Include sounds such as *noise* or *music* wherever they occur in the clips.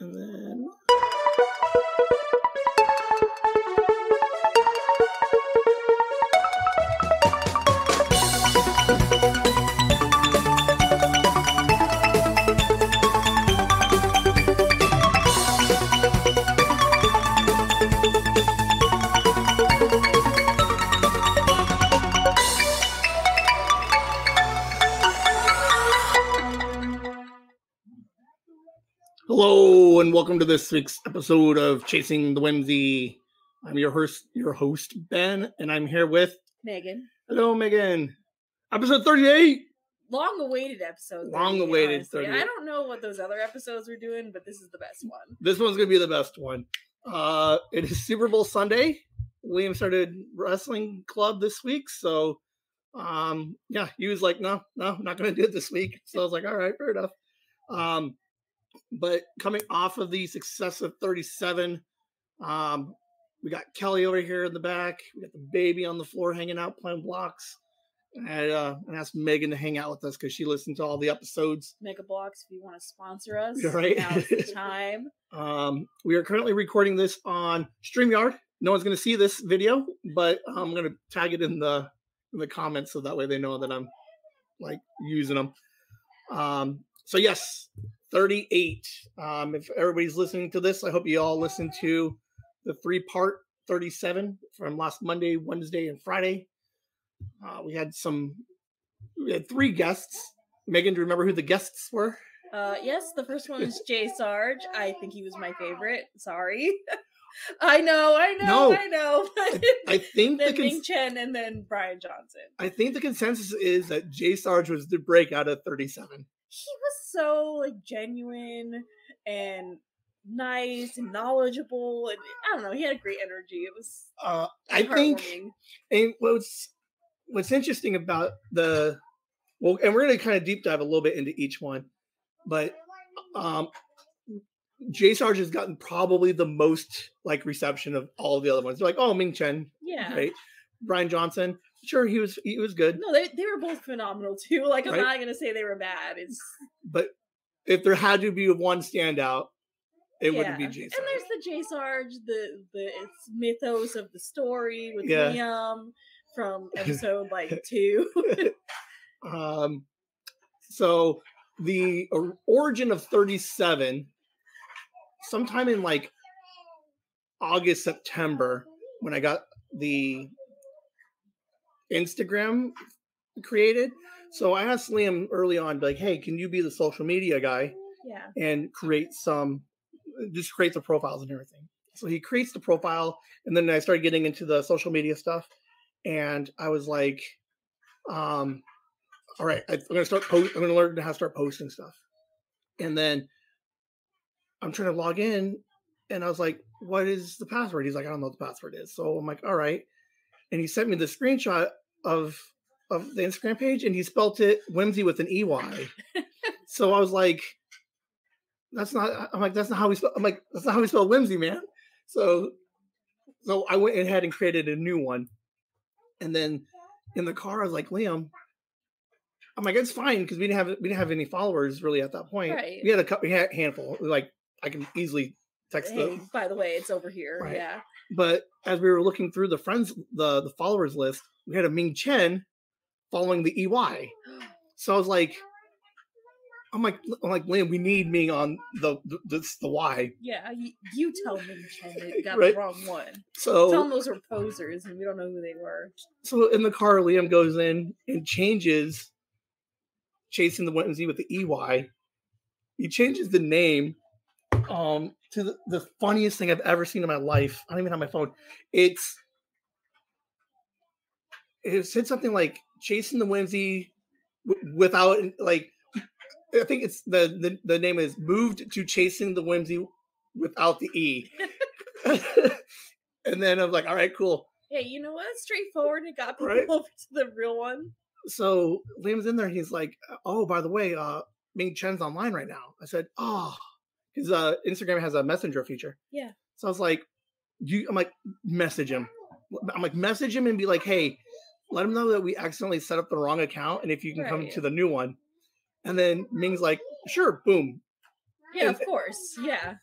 And then welcome to this week's episode of Chasing the Whimsy. I'm your host, your host Ben, and I'm here with Megan. Hello, Megan. Episode 38. Long awaited episode. Long-awaited honestly. 38. I don't know what those other episodes were doing, but this is the best one. This one's gonna be the best one. Uh, it is Super Bowl Sunday. William started wrestling club this week, so um, yeah, he was like, "No, no, I'm not gonna do it this week." So I was like, "All right, fair enough." Um, but coming off of the success of 37, um, we got Kelly over here in the back. We got the baby on the floor hanging out playing blocks. And uh, I asked Megan to hang out with us because she listened to all the episodes. Mega Bloks, if you want to sponsor us, *laughs* right. now's the time. Um, we are currently recording this on StreamYard. No one's going to see this video, but I'm going to tag it in the in the comments so that way they know that I'm like using them. Um, so yes, 38. Um, if everybody's listening to this, I hope you all listened to the three part 37 from last Monday, Wednesday, and Friday. Uh, we had some, we had three guests. Megan, do you remember who the guests were? Uh, yes, the first one was *laughs* Jay Sarge. I think he was my favorite. Sorry. *laughs* I know, I know, No. I know. *laughs* I think the then cons- Ming Chen and then Bryan Johnson. I think the consensus is that Jay Sarge was the breakout of 37. He was so like genuine and nice and knowledgeable and I don't know, he had a great energy. It was Uh, I think, and what's what's interesting about the well, and we're going to kind of deep dive a little bit into each one, but um, Jay Sarge has gotten probably the most like reception of all the other ones. They're like, oh, Ming Chen, Yeah. right? Bryan Johnson, sure, he was he was good, No, they they were both phenomenal too. Like I'm Right? not gonna say they were bad. It's but if there had to be one standout, it wouldn't be yeah. Jay And there's the J. Sarge, the the it's mythos of the story with Yeah. Liam from *laughs* episode like two. *laughs* um, so the origin of 37, sometime in like August, September, when I got the Instagram created. So I asked Liam early on, like, hey, can you be the social media guy yeah. and create some, just create the profiles and everything. So he creates the profile, and then I started getting into the social media stuff, and I was like, um, all right, I, I'm gonna start. Post, I'm gonna learn how to start posting stuff, and then I'm trying to log in, and I was like, what is the password? He's like, I don't know what the password is. So I'm like, all right, and he sent me the screenshot of of the Instagram page, and he spelt it whimsy with an ey. so I was like, that's not. I'm like, that's not how we spell. I'm like, that's not how we spell whimsy, man. So, so I went ahead and created a new one, and then in the car, I was like, Liam. I'm like, it's fine because we didn't have we didn't have any followers really at that point. Right. We had a couple, we had a handful. Like I can easily text Hey, them. by the way, it's over here. Right. Yeah. But as we were looking through the friends, the the followers list, we had a Ming Chen following the EY. So I was like, I'm like, I'm like, Liam, we need Ming on the the, the, the Y. Yeah. You, you tell Ming Chen they got Right. the wrong one. So Tell them those were posers and we don't know who they were. so in the car, Liam goes in and changes chasing the Whimsy with the EY. He changes the name um to the, the funniest thing I've ever seen in my life. I don't even have my phone. It's it said something like chasing the whimsy without like I think it's the, the the name is moved to chasing the whimsy without the E. *laughs* and then I'm like, all right, cool. Hey, you know what? Straightforward. It got people Right. *laughs* over to the real one. so Liam's in there. He's like, "Oh, by the way, uh, Ming Chen's online right now." I said, "Oh," because uh, Instagram has a messenger feature. Yeah. So I was like, "You," I'm like, "Message him." I'm like, "Message him and be like, hey, let him know that we accidentally set up the wrong account, and if you can come to the new one." And then Ming's like, "Sure." Boom. Yeah, And- of course. Yeah.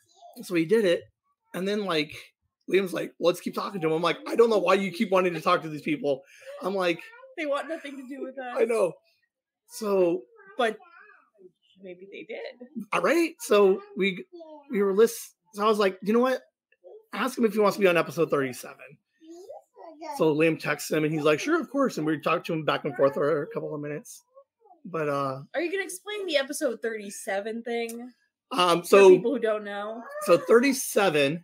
So he did it, and then like Liam's like, let's keep talking to him. I'm like, I don't know why you keep wanting to talk to these people. I'm like, They want nothing to do with us. I know. So But maybe they did. all right, so we we were list. So I was like, you know what? Ask him if he wants to be on episode 37. So Liam texts him, and he's like, sure, of course. And we talked to him back and forth for a couple of minutes. But uh, Are you gonna explain the episode 37 thing? um, so people who don't know. So 37,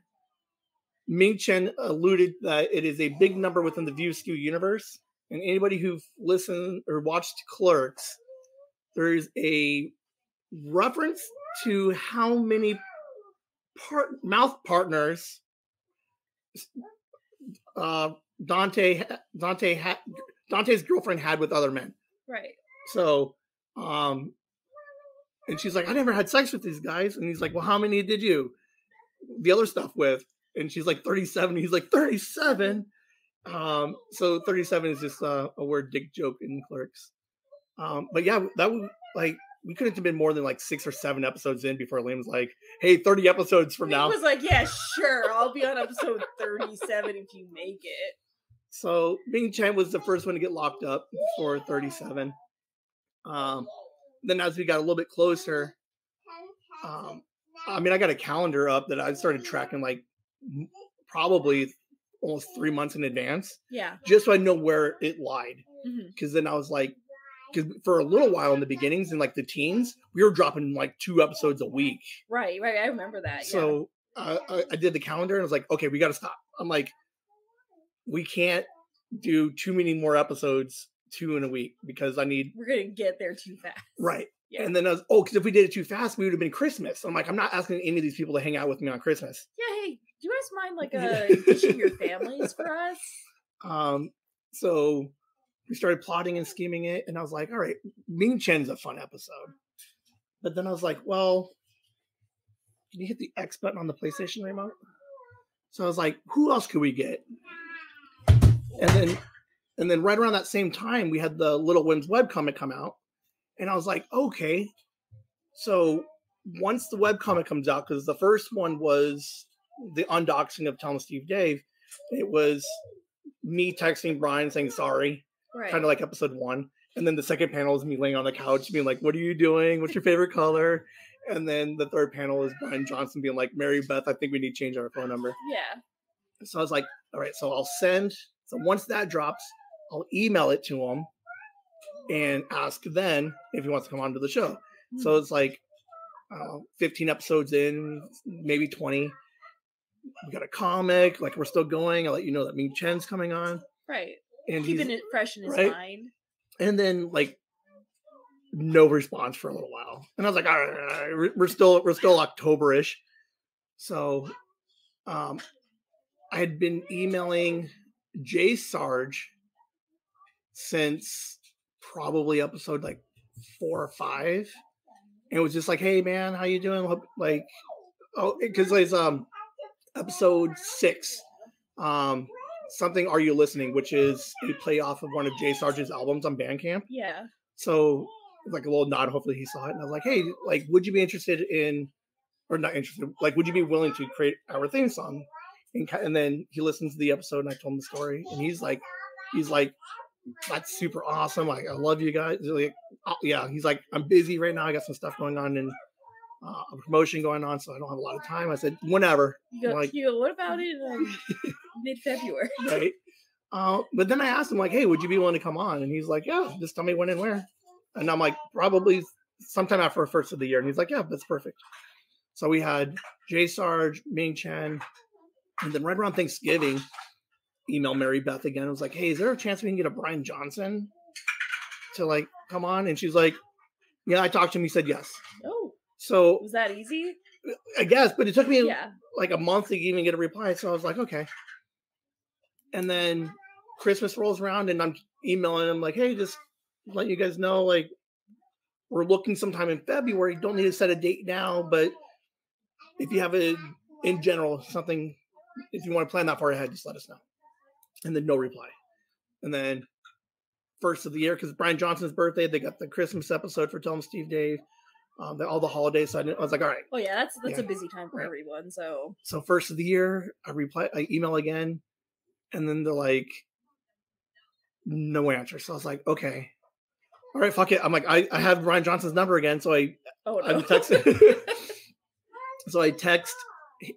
Ming Chen alluded that it is a big number within the View Askew universe. And anybody who listened or watched Clerks, there's a reference to how many part, mouth partners uh, Dante Dante ha- Dante's girlfriend had with other men. Right. So, um, and she's like, I never had sex with these guys. And he's like, Well, how many did you? The other stuff with. And she's like, 37. He's like, 37. Um, so 37 is just uh, a word dick joke in clerks. Um, but yeah, that would like, we couldn't have been more than like six or seven episodes in before Liam was like, Hey, 30 episodes from now. was like, yeah, sure, I'll be on episode 37 if you make it. So Ming Chen was the first one to get locked up for 37. Um, then as we got a little bit closer, um, I mean, I got a calendar up that I started tracking like probably almost three months in advance, Yeah. just so I know where it lied. Because then I was like, because for a little while in the beginnings and like the teens, we were dropping like two episodes a week. Right, right. I remember that. So uh, I, I did the calendar and I was like, okay, we got to stop. I'm like, we can't do too many more episodes, two in a week, because I need. We're gonna get there too fast. right. Yeah. And then I was, oh, because if we did it too fast, we would have been Christmas. I'm like, I'm not asking any of these people to hang out with me on Christmas. Yeah, hey, do you guys mind like *laughs* uh your families for us? Um, so we started plotting and scheming it, and I was like, all right, Ming Chen's a fun episode. But then I was like, well, can you hit the X button on the PlayStation remote? So I was like, who else could we get? And then and then right around that same time, we had the Little Whims webcomic come out. And I was like, okay. So once the webcomic comes out, because the first one was the undoxing of Tell 'em Steve Dave, it was me texting Bryan saying sorry, Right. kind of like episode one. And then the second panel is me laying on the couch being like, What are you doing? What's your favorite color? And then the third panel is Bryan Johnson being like, Mary Beth, I think we need to change our phone number. yeah. So I was like, All right, so I'll send. So once that drops, I'll email it to him and ask then if he wants to come onto the show. So it's like uh, 15 episodes in, maybe 20. We got a comic, like we're still going. I'll let you know that Ming Chen's coming on. right. And Keeping it fresh in his right? mind. and then like no response for a little while. And I was like, all right, all right, we're- we're still we're still October-ish. So um I had been emailing Jay Sarge since probably episode like four or five. And it was just like, hey man, how you doing? Like oh because it's um episode six. Um something are you listening, which is a play off of one of Jay Sarge's albums on Bandcamp. Yeah. So like a little nod, hopefully he saw it. And I was like, hey, like, would you be interested in or not interested, like, would you be willing to create our theme song? And, and then he listened to the episode and I told him the story. And he's like, he's like, that's super awesome. Like, I love you guys. Like, oh, yeah, he's like, I'm busy right now. I got some stuff going on and uh, a promotion going on, so I don't have a lot of time. I said, whenever, You go, Like- you go, what about it um, *laughs* mid February? *laughs* right? Uh, but then I asked him, like, hey, would you be willing to come on? And he's like, yeah, just tell me when and where. And I'm like, probably sometime after the first of the year. And he's like, yeah, that's perfect. So we had Jay Sarge, Ming Chen, and then right around Thanksgiving, email Mary Beth again. It was like, hey, is there a chance we can get a Bryan Johnson to like come on? And she's like, yeah, I talked to him. He said yes. Oh, So was that easy? I guess, but it took me Yeah. like a month to even get a reply. So I was like, okay. And then Christmas rolls around and I'm emailing them like, hey, just let you guys know, like, we're looking sometime in February. Don't need to set a date now, but if you have a in general something, if you want to plan that far ahead, just let us know. And then no reply. And then first of the year, because Bryan Johnson's birthday, they got the Christmas episode for Tell 'em Steve Dave. Um, the, all the holidays. So I, didn't- I was like, all right. Oh yeah, that's that's Yeah. a busy time for Right. everyone. So So first of the year, I reply, I email again, and then they're like, no answer. So I was like, okay, all right, fuck it. I'm like, I, I have Bryan Johnson's number again, so I oh I no. texted. *laughs* *laughs* so I text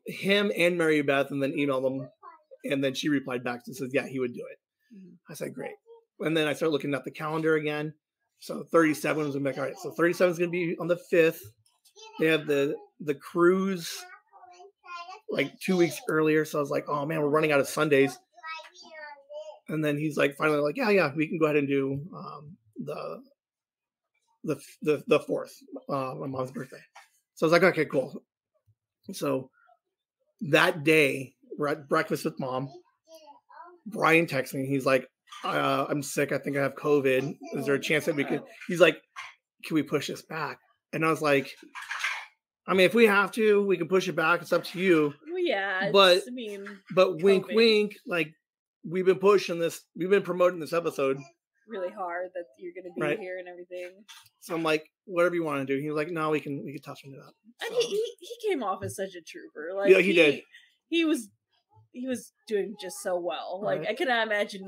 him and Mary Beth, and then email them, and then she replied back and says, yeah, he would do it. Mhm. I said, great. And then I started looking at the calendar again. So 37 was gonna be all right, so 37 is gonna be on the 5th. They have the the cruise like two weeks earlier. So I was like, oh man, we're running out of Sundays. And then he's like, finally, like, yeah, yeah, we can go ahead and do um, the the the the fourth, uh, my mom's birthday. So I was like, okay, cool. So that day, we're at breakfast with mom. Bryan texts me. He's like, uh, I'm sick. I think I have COVID. Is there a chance that we could? *laughs* He's like, can we push this back? And I was like, I mean, if we have to, we can push it back. It's up to you. Well, yeah, But- I mean, But wink, COVID. wink. Like we've been pushing this. We've been promoting this episode. really hard that you're gonna be Right. here and everything. So I'm like, whatever you want to do. He was like, no, we can we can toughen it up. And he, he he came off as such a trooper. Like Yeah, he did. He was he was doing just so well. Like Right. I cannot imagine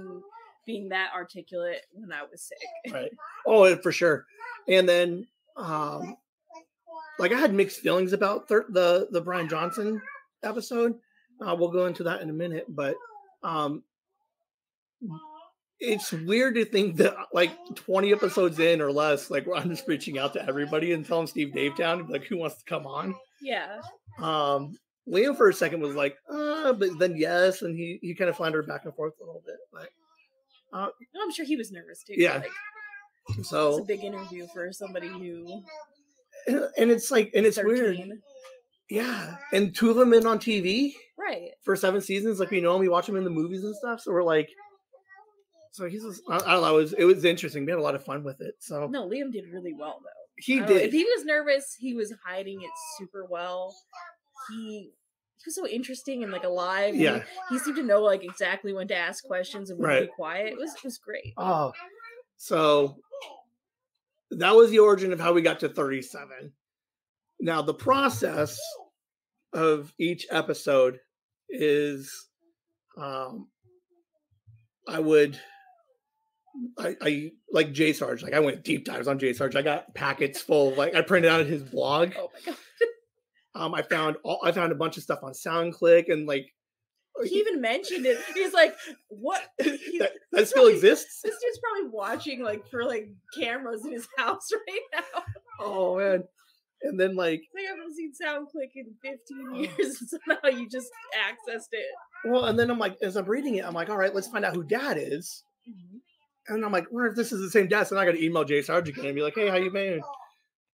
being that articulate when I was sick. right. *laughs* Oh, for sure. And then, um, like I had mixed feelings about thir- the the Bryan Johnson episode. Uh, we'll go into that in a minute, but um, it's weird to think that like 20 episodes in or less, like I'm just reaching out to everybody and telling Steve Dave Town like who wants to come on. Yeah. Um, Liam for a second was like, uh, but then yes, and he he kind of floundered back and forth a little bit, but No, I'm sure he was nervous too. Yeah. Like, so it's a big interview for somebody who *clears throat* and it's like and it's weird. Yeah, and two of them in on TV Right. for seven seasons. Like we know him, we watch him in the movies and stuff. So we're like, so he's just, I, don't know. It was it was interesting. We had a lot of fun with it. So No, Liam did really well though. he don't know, did. If he was nervous, he was hiding it super well. He he was so interesting and like alive. Yeah. He, seemed to know like exactly when to ask questions and when to be quiet. It was it was great. oh, so that was the origin of how we got to thirty seven. Now the process of each episode is, um, I would. I, I like J Sarge. Like I went deep dives on J Sarge. I got packets full. Like I printed out his blog. Oh my god. *laughs* Um, I found all, I found a bunch of stuff on SoundClick and like He even mentioned it. He's like, what? *laughs* That, that still probably- exists. this dude's probably watching like for like cameras in his *laughs* house right now. Oh man! And then like, I haven't seen SoundClick in 15 years, and somehow you just accessed it. well, and then I'm like, as I'm reading it, I'm like, all right, let's find out who Dad is. And I'm like, wonder if this is the same dad. So I got to email Jay Sarge again and be like, hey, how you been?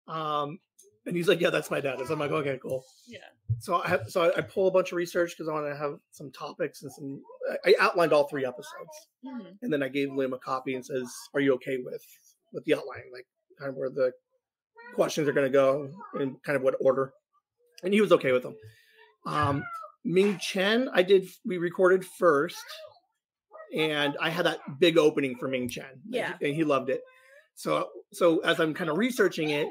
Um, and he's like, yeah, that's my dad. So I'm like, okay, cool. Yeah. So I have, so I, pull a bunch of research because I want to have some topics and some. I outlined all three episodes. Mhm. and then I gave Liam a copy and says, "Are you okay with with the outline, like kind of where the questions are going to go and kind of what order?" And he was okay with them. Um, Ming Chen, I did. We recorded first, and I had that big opening for Ming Chen. and he- Yeah. and he loved it. So so as I'm kind of researching it,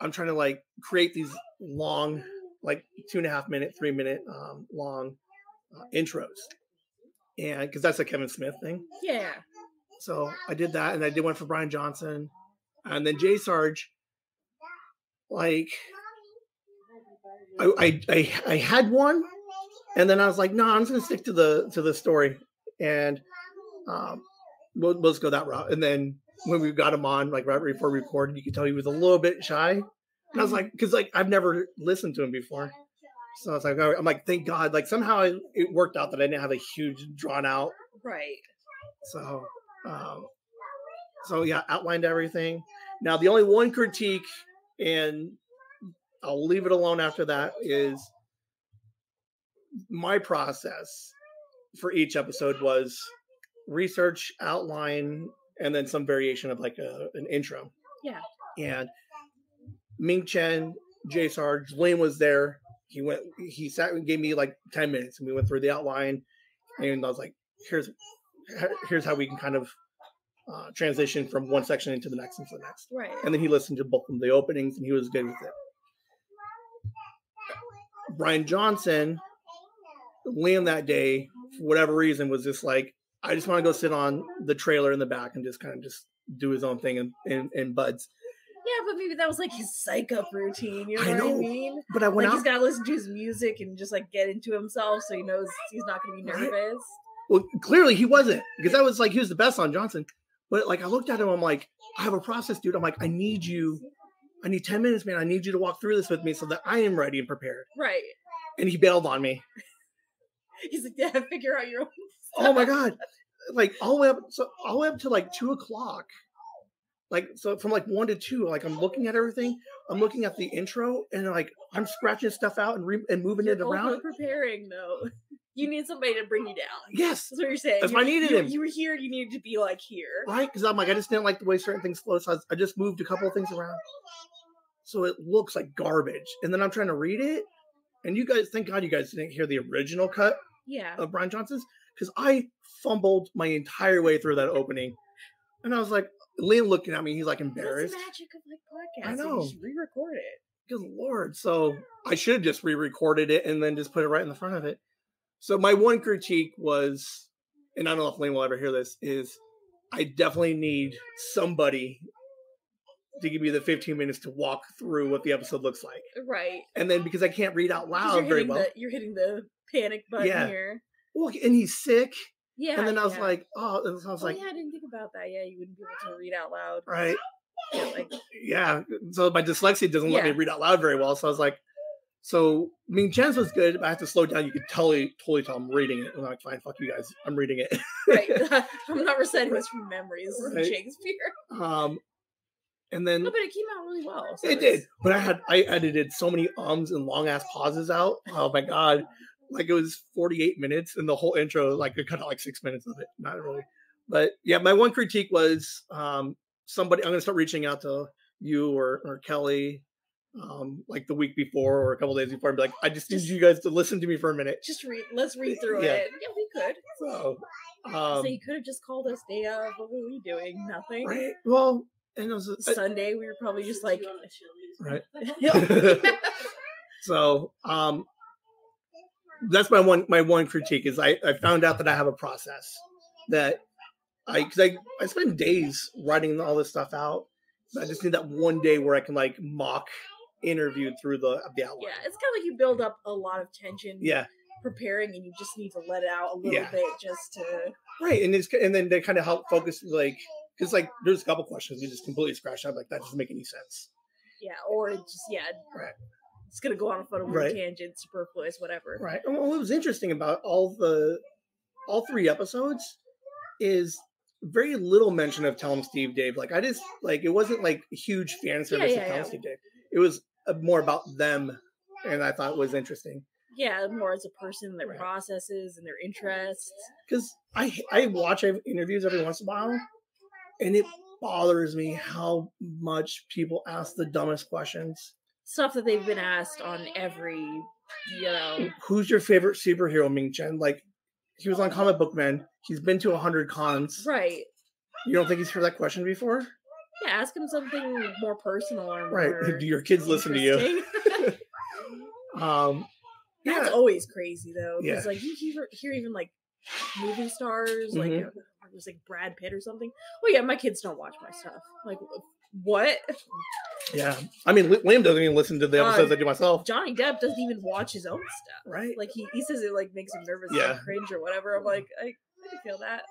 I'm trying to like create these long, like two and a half minute, three minute um, long uh, intros, and because that's a Kevin Smith thing. Yeah. So I did that, and I did one for Bryan Johnson, and then Jay Sarge. Like, I, I I I had one, and then I was like, no, I'm just gonna stick to the to the story, and um, we'll, we'll just go that route. And then when we got him on, like right before we recorded, you could tell he was a little bit shy, and I was like, because like I've never listened to him before, so I was like. I'm like, thank God, like somehow it, it worked out that I didn't have a huge drawn out Right. so, um, so yeah, outlined everything. Now, the only one critique, and I'll leave it alone after that, is my process for each episode was research, outline, and then some variation of like a, an intro. Yeah. And Ming Chen, Jay Sarge, Lane was there. He went, he sat and gave me like 10 minutes and we went through the outline. And I was like, here's here's how we can kind of uh, transition from one section into the next into the next. Right. And then he listened to both of the openings and he was good with it. Bryan Johnson, Liam that day, for whatever reason, was just like, I just want to go sit on the trailer in the back and just kind of just do his own thing and, in, in buds. Yeah, but maybe that was like his psych up routine. You know, I what I mean? But I went Like out. he's got to listen to his music and just like get into himself, so he knows he's not going to be Right. nervous. Well, clearly he wasn't because I was like, he was the best on Johnson. But like, I looked at him, I'm like, I have a process, dude. I'm like, I need you. I need 10 minutes, man. I need you to walk through this with me so that I am ready and prepared. Right. And he bailed on me. *laughs* He's like, yeah, *laughs* figure out your own. Oh my God. Like, all the way up, so all the way up to like two o'clock. Like, so from like one to two, like, I'm looking at everything. I'm looking at the intro and like, I'm scratching stuff out and, re- and moving it around. preparing though. You need somebody to bring you down. Yes. That's what you're saying. That's you, I needed you, him. You were here. You needed to be like here. right? Because I'm like, I just didn't like the way certain things flow, so I, was- I just moved a couple of things around, so it looks like garbage. And then I'm trying to read it, and you guys, thank God, you guys didn't hear the original cut Yeah. of Bryan Johnson's because I fumbled my entire way through that opening, and I was like, Liam looking at me, he's like That's embarrassed. the magic of like I know. Re-record it. Good lord! So I should have just re-recorded it and then just put it right in the front of it. So my one critique was, and I don't know if Lane will ever hear this, is I definitely need somebody to give me the 15 minutes to walk through what the episode looks like. Right. And then because I can't read out loud very well. the you're hitting the panic button Yeah. here. Well, and he's sick. Yeah. and then I was yeah. like, oh, and I was oh, like, yeah, I didn't think about that. Yeah, you wouldn't be able to read out loud. right. Yeah, like *clears throat* Yeah. So my dyslexia doesn't let me read out loud very well. So I was like, so I mean, Jen's was good, but I have to slow down. You could totally, totally tell I'm reading it. I'm like, fine, fuck you guys. I'm reading it. right. *laughs* *laughs* I'm not reciting this from memory. This is Shakespeare. Um, and then No, but it came out really well. so it did, but I had I edited so many ums and long ass pauses out. Oh my god, like it was 48 minutes, and the whole intro like I cut out like six minutes of it. Not really, but yeah, my one critique was um somebody. I'm gonna start reaching out to you or or Kelly. Um, like the week before or a couple days before, and be like, I just need you guys to listen to me for a minute. Just read. Let's read through Yeah. it. Yeah, we could. So, so um, you could have just called us day of. What were we doing? Nothing. right? Well, and it was I- Sunday, we were probably just like, *laughs* right. *laughs* *laughs* So um that's my one my one critique is I, I found out that I have a process that I because I, I spend days writing all this stuff out. I just need that one day where I can like mock interview through the the outline. yeah, it's kind of like you build up a lot of tension Yeah, preparing, and you just need to let it out a little Yeah. bit just to. right. And it's and then they kind of help focus like because like there's a couple questions we just completely scratch out like that doesn't make any sense. Yeah, or just yeah, Right. It's gonna go on a photo Right. tangent, superfluous, whatever. Right. And what was interesting about all the all three episodes is very little mention of Tell 'em Steve Dave. Like I just like it wasn't like huge fan service yeah, of Tell 'em yeah. Steve Dave. It was uh, more about them, and I thought it was interesting Yeah, more as a person, their Right. processes and their interests. because I I watch interviews every once in a while, and it bothers me how much people ask the dumbest questions. Stuff that they've been asked on every, you know, Who's your favorite superhero, Ming Chen? Like he was on Comic Book Men. He's been to a hundred cons. right. You don't think he's heard that question before? Yeah, ask him something more personal or Right. *laughs* Do your kids listen to you? *laughs* Um That's yeah. always crazy though, because Yeah. like you hear, hear even like movie stars, like Mhm. uh, it was like Brad Pitt or something. Oh yeah, my kids don't watch my stuff. Like what? Yeah. I mean, Liam doesn't even listen to the Uh, episodes I do myself. Johnny Depp doesn't even watch his own stuff. Right. Like he, he says it like makes him nervous, Yeah. like cringe or whatever. I'm like, I, I feel that.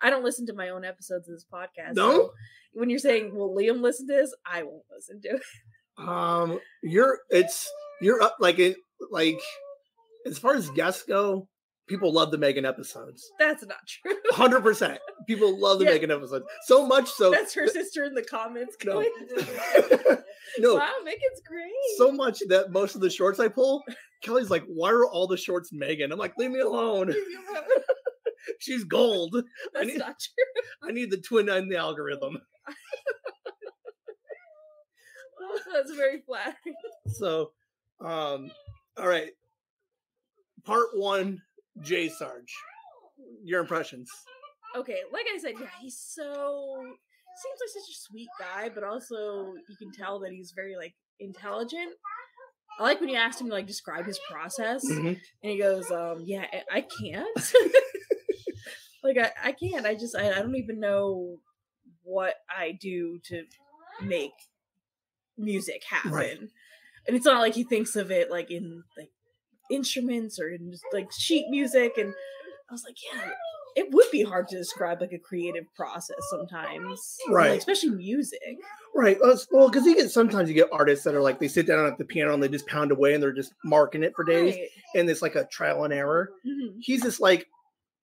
I don't listen to my own episodes of this podcast. No? so when you're saying, "Will Liam listen to this?" I won't listen to it. *laughs* Um, you're it's you're up like it like as far as guests go, people love the Megan episodes. That's not true. Hundred percent. People love the Yeah. Megan episodes so much so. That's her sister in the comments No. *laughs* no, "Wow, Megan's great." so much that most of the shorts I pull, Kelly's like, "Why are all the shorts Megan?" I'm like, "Leave me alone. *laughs* She's gold. *laughs* That's need- not true. I need the twin in the algorithm." That's very flattering. So, um, all right. Part one, J Sarge. Your impressions. okay, like I said, yeah, he's so seems like such a sweet guy, but also you can tell that he's very like intelligent. I like when you asked him to like describe his process, Mhm. and he goes, um, "Yeah, I, I can't. *laughs* like I, I can't. I just I, I don't even know what I do to make music happen." Right. And it's not like he thinks of it like in like instruments or in just, like sheet music. And I was like, yeah, it would be hard to describe like a creative process sometimes, Right. Like, especially music. Right. Well, because you get sometimes you get artists that are like they sit down at the piano and they just pound away and they're just marking it for days, Right. and it's like a trial and error. Mhm. He's just like,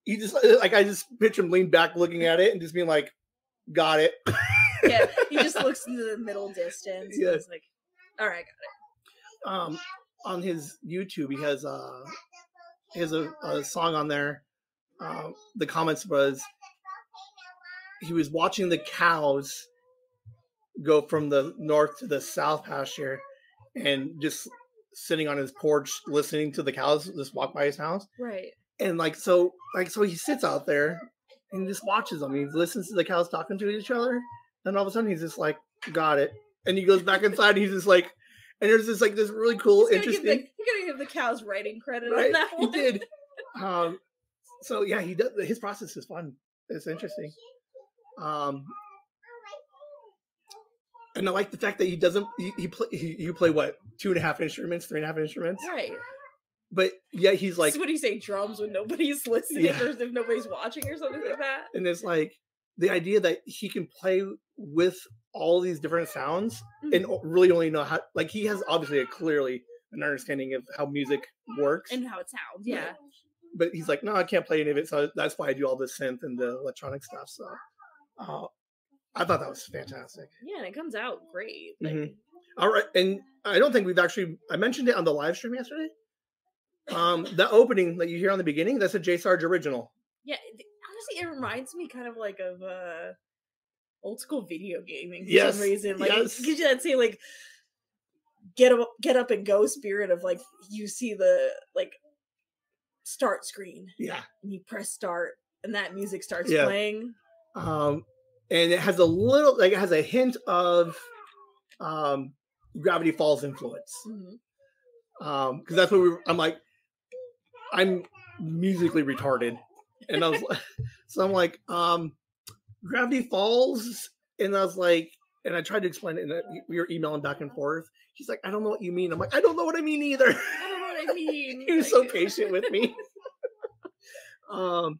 he just *laughs* like I just picture him lean back looking at it and just being like, "Got it." Yeah, he just *laughs* looks into the middle distance. Yeah. And he's like, all right, got it." um on his YouTube he has uh he has a, a song on there. Uh, the comments was he was watching the cows go from the north to the south pasture and just sitting on his porch listening to the cows just walk by his house right. and like so like so he sits out there and just watches them he listens to the cows talking to each other and all of a sudden he's just like got it and he goes back inside he's just like and there's this like this really cool He's gonna give interesting the, you're gonna give the cows writing credit right on that he did *laughs* um so yeah he does his process is fun it's interesting um and I like the fact that he doesn't he, he play he, you play what two and a half instruments three and a half instruments Right. but yeah he's like so what do you say? Drums when nobody's *laughs* listening Yeah. or if nobody's watching or something like that? and it's like the idea that he can play with all these different sounds and Mhm. o- really only know how like he has obviously a clearly an understanding of how music works and how it sounds. Yeah. but he's like no i can't play any of it so that's why i do all the synth and the electronic stuff so uh, i thought that was fantastic Yeah, and it comes out great. Like, Mhm. all right and i don't think we've actually i mentioned it on the live stream yesterday um the opening that you hear on the beginning that's a j sarge original Yeah, honestly, it reminds me kind of like of uh old school video gaming for Yes, some reason. Like yes. it gives you that say like get up get up and go spirit of like you see the like start screen yeah and you press start and that music starts Yeah. playing. um and it has a little like it has a hint of um gravity falls influence Mhm. um because that's what we were, i'm like i'm musically retarded and i was like *laughs* so i'm like um gravity falls and i was like and i tried to explain it and we were emailing back and forth he's like i don't know what you mean i'm like i don't know what i mean either I don't know what I mean. *laughs* he was so patient with me *laughs* um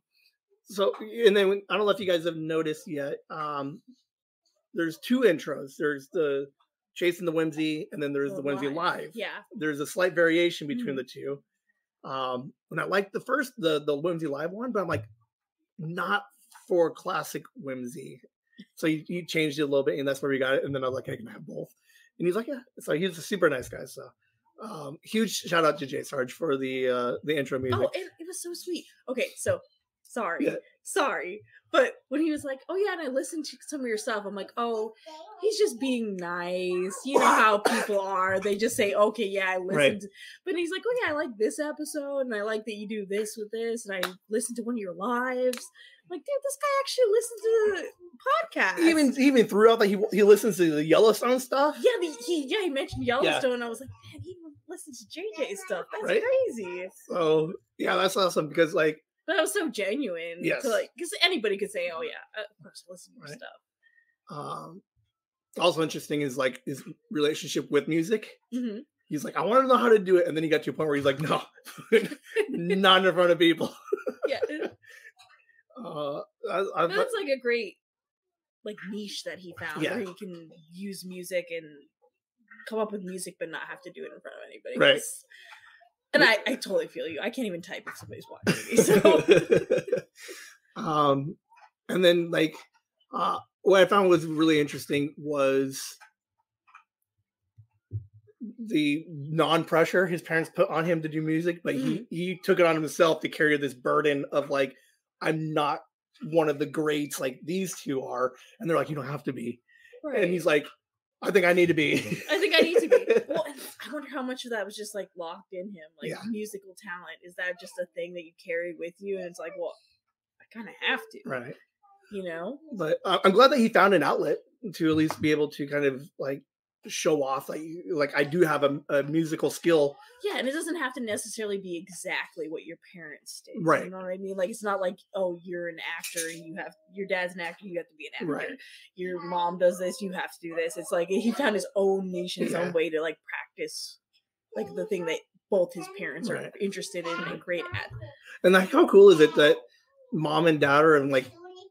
so and then i don't know if you guys have noticed yet um there's two intros there's the chasing the whimsy and then there's the, The whimsy live. live Yeah. there's a slight variation between Mhm. the two. Um, and I like the first, the the Whimsy Live one, but I'm like, not for classic Whimsy. So he, he changed it a little bit, and that's where we got it. And then I was like, I can have both. And he's like, yeah. So he's a super nice guy. So um, huge shout out to Jay Sarge for the uh, the intro music. Oh, and it was so sweet. Okay, so sorry, Yeah. Sorry, but when he was like, "Oh yeah," and I listened to some of your stuff, I'm like, "Oh, he's just being nice." You know how people are; they just say, "Okay, yeah, I listened." Right. But he's like, "Oh yeah, I like this episode, and I like that you do this with this, and I listened to one of your lives." I'm like, dude, this guy actually listens to the podcast. He even he even threw out that he he listens to the Yellowstone stuff. yeah, the, he yeah he mentioned Yellowstone. and I was like, man, he listens to JJ stuff. That's Right? crazy. So yeah, that's awesome because like But that was so genuine. Yes. Like, because anybody could say, "Oh yeah, of course, I listen to Right. stuff." um, also interesting is like his relationship with music. hmm he's like, I want to know how to do it. And then he got to a point where he's like, no, *laughs* not in front of people. *laughs* Yeah, *laughs* Uh, I, I, that's like a great like niche that he found Yeah. where he can use music and come up with music, but not have to do it in front of anybody. Right. And I, I totally feel you. I can't even type if somebody's watching me. So *laughs* um, and then like, uh, what I found was really interesting was the non-pressure his parents put on him to do music, but he he took it on himself to carry this burden of like, I'm not one of the greats like these two are, and they're like, you don't have to be, right. and he's like, I think I need to be. I think I need to be. *laughs* Well, I wonder how much of that was just like locked in him, like Yeah. musical talent. Is that just a thing that you carry with you? And it's like, well, I kind of have to, right. you know? But uh, I'm glad that he found an outlet to at least be able to kind of like show off like like I do have a, a musical skill. Yeah, and it doesn't have to necessarily be exactly what your parents did. Right. You know what I mean? Like it's not like, oh, you're an actor and you have your dad's an actor, you have to be an actor. Right. Your mom does this, you have to do this. It's like *laughs* he found his own niche and his Yeah. own way to like practice like the thing that both his parents are interested in and great at. And like how cool is it that mom and dad are in like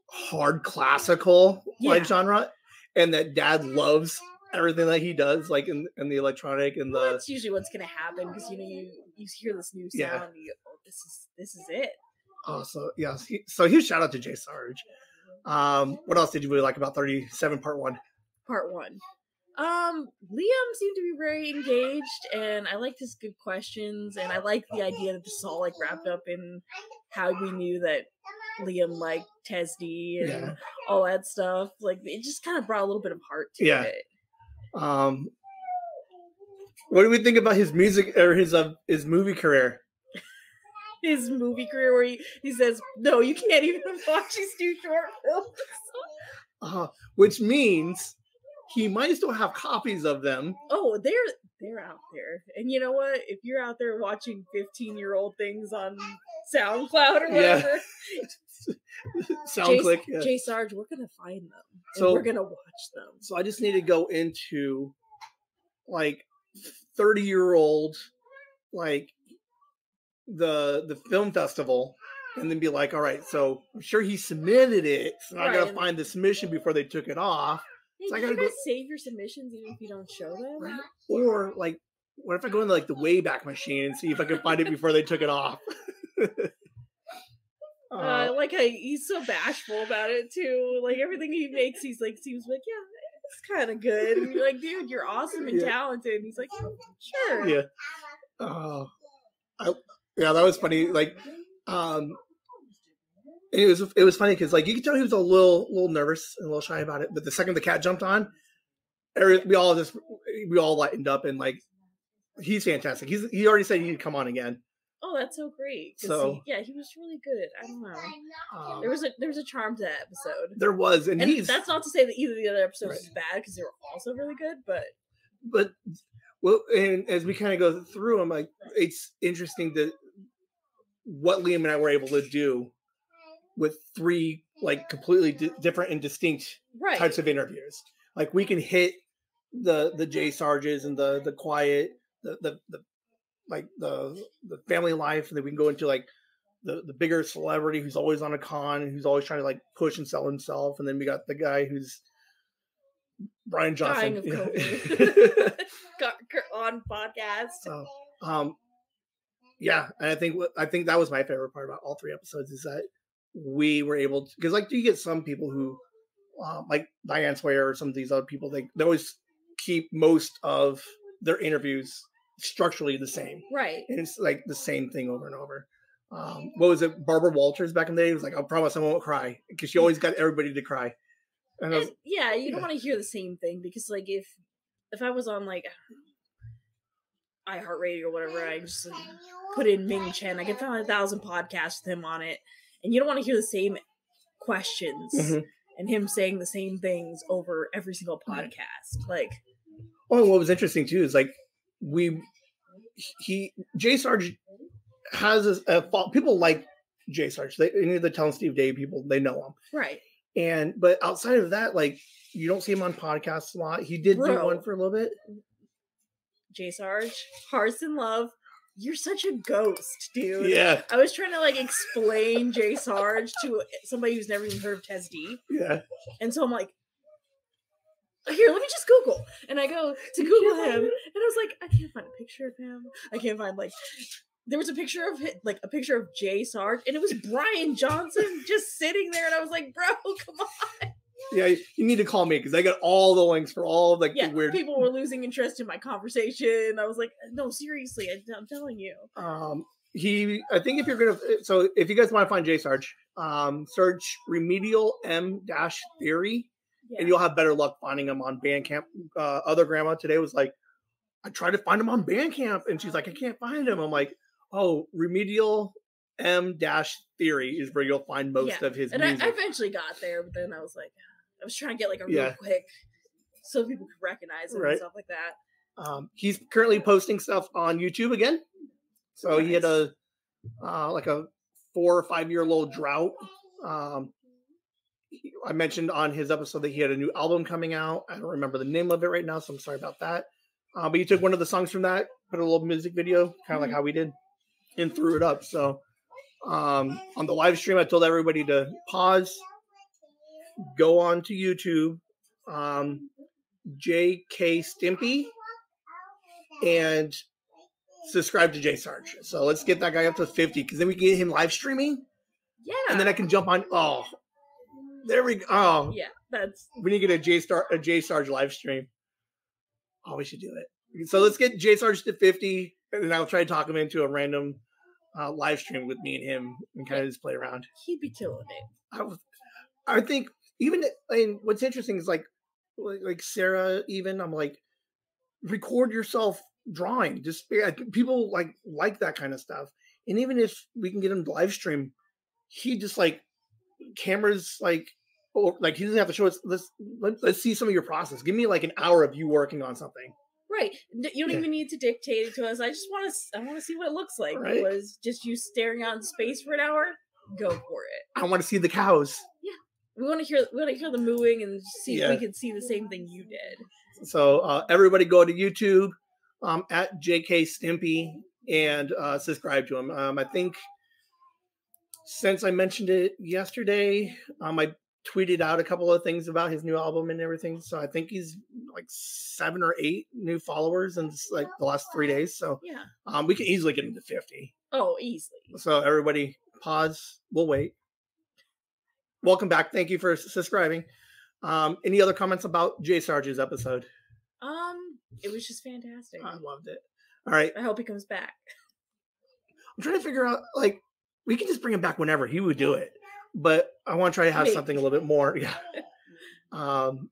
hard classical like genre and that dad loves everything that he does like in, in the electronic and Well, the that's usually what's gonna happen because you know you you hear this new sound Yeah. and you go, oh, this is this is it. oh so yeah so huge shout out to Jay Sarge. Um what else did you really like about 37 part one? part one. Um, Liam seemed to be very engaged, and I liked his good questions, and I liked the idea that this is all like wrapped up in how we knew that Liam liked Tesdy and Yeah. all that stuff. Like it just kind of brought a little bit of heart to Yeah. it. Um what do we think about his music or his uh, his movie career? His movie career, where he, he says, "No, you can't even *laughs* watch these two short films." Uh, which means he might still have copies of them. oh, they're they're out there, and you know what? If you're out there watching 15 year old things on SoundCloud or Yeah. whatever, *laughs* Sound Jay, click. yeah. Jay Sarge, we're gonna find them. So- we're gonna watch them. So I just need to go into like 30 year old like the the film festival and then be like, all right, so I'm sure he submitted it. So I gotta find the submission before they took it off. Hey, So I gotta guys save your submissions even if you don't show them? Right? Or like what if I go into like the Wayback Machine and see if I can find it before they took it off? *laughs* Uh, Uh, like I, he's so bashful about it too. Like everything he makes, he's like seems like yeah, it's kind of good. And you're like, dude, you're awesome and Yeah. talented. And he's like, sure. yeah. Oh, I, yeah, that was funny. Like, um, it was it was funny because like you could tell he was a little little nervous and a little shy about it. But the second the cat jumped on, every, we all just we all lightened up and like he's fantastic. He's he already said he'd come on again. Oh, that's so great. So- he, yeah, he was really good. I don't know. Um, There was a there was a charm to that episode. there was, and, And he's that's not to say that either of the other episodes Right. was bad because they were also really good, but but well, and as we kind of go through them, like it's interesting that what Liam and I were able to do with three like completely di- different and distinct right. types of interviews. Like we can hit the the Jay Sarges and the the quiet, the the, the like the the family life, and then we can go into like the the bigger celebrity who's always on a con and who's always trying to like push and sell himself, and then we got the guy who's Bryan Johnson. Dying of *laughs* COVID. *laughs* Got on podcast. so, um, yeah, and I think what I think that was my favorite part about all three episodes is that we were able to because like do you get some people who um, like Diane Sawyer or some of these other people they, they always keep most of their interviews structurally the same Right. and it's like the same thing over and over. Um, what was it? Barbara Walters back in the day It was like, "I promise I won't cry," because she always got everybody to cry. And was, And, yeah, you don't want to hear the same thing because, like, if if I was on like iHeartRadio or whatever, I just like, put in Ming Chen, I could find a thousand podcasts with him on it, and you don't want to hear the same questions Mhm. and him saying the same things over every single podcast. Like, Oh, what was interesting too is like we he Jay Sarge has a, a people like Jay Sarge. They any of the Tell Steve Dave people they know him, right? and but outside of that, like you don't see him on podcasts a lot. He did do one for a little bit. Jay Sarge, Hearts in Love, you're such a ghost, dude. Yeah, I was trying to like explain Jay Sarge to somebody who's never even heard of Tez D. yeah. And so I'm like, here, let me just Google. And I go to Google him, and I was like, I can't find a picture of him. I can't find like. There was a picture of hi- like a picture of Jay Sarge, and it was Bryan Johnson just sitting there, and I was like, "Bro, come on!" Yeah, you need to call me because I got all the links for all of like Yeah, the weird. people were losing interest in my conversation. I was like, "No, seriously, I, I'm telling you." Um, he, I think if you're gonna, so if you guys want to find Jay Sarge, um, search remedial m dash theory, Yeah. and you'll have better luck finding him on Bandcamp. Uh, other grandma today was like, I tried to find him on Bandcamp, and she's like, I can't find him. I'm like, oh, remedial M dash Theory is where you'll find most Yeah, of his And I. I eventually got there, but then I was like, I was trying to get like a real Yeah. quick, so people could recognize him Right. and stuff like that. Um, he's currently posting stuff on YouTube again. So he had a uh, like a four or five year old drought. Um, I mentioned on his episode that he had a new album coming out. I don't remember the name of it right now, so I'm sorry about that. Uh, but he took one of the songs from that, put a little music video, kind of like Mhm. how we did, and threw it up. So um, on the live stream, I told everybody to pause, go on to YouTube, um, JK Stimpy, and subscribe to J Sarge. So let's get that guy up to 50 because then we can get him live streaming Yeah. and then I can jump on. Oh, there we go. Oh, yeah, that's we need to get a J Star a J Sarge live stream. Oh, we should do it. So let's get J Sarge to 50 and then I'll try to talk him into a random uh, live stream with me and him and kind of just play around. he'd be killing it. I was, I think even I mean, what's interesting is like, like like Sarah. Even I'm like, record yourself drawing. Just people like like that kind of stuff. And even if we can get him to live stream, he just like cameras like. Or like he doesn't have to show us. Let's let, let's see some of your process. Give me like an hour of you working on something. Right. You don't even need to dictate it to us. I just want to. I want to see what it looks like. Right. Was just you staring out in space for an hour? Go for it. I want to see the cows. yeah We want to hear. We want to hear the mooing and see Yeah. if we can see the same thing you did. So uh, everybody go to YouTube um, at JK Stimpy and uh, subscribe to him. Um, I think since I mentioned it yesterday, um, I tweeted out a couple of things about his new album and everything. So I think he's like seven or eight new followers in just, like the last three days. So Yeah. um, we can easily get him to 50. Oh, easily. So everybody pause. We'll wait. Welcome back. Thank you for subscribing. Um, any other comments about Jay Sarge's episode? Um, it was just fantastic. I loved it. All right. I hope he comes back. I'm trying to figure out like we can just bring him back whenever he would do it, but I want to try to have Maybe. something a little bit more. *laughs* Yeah. Um,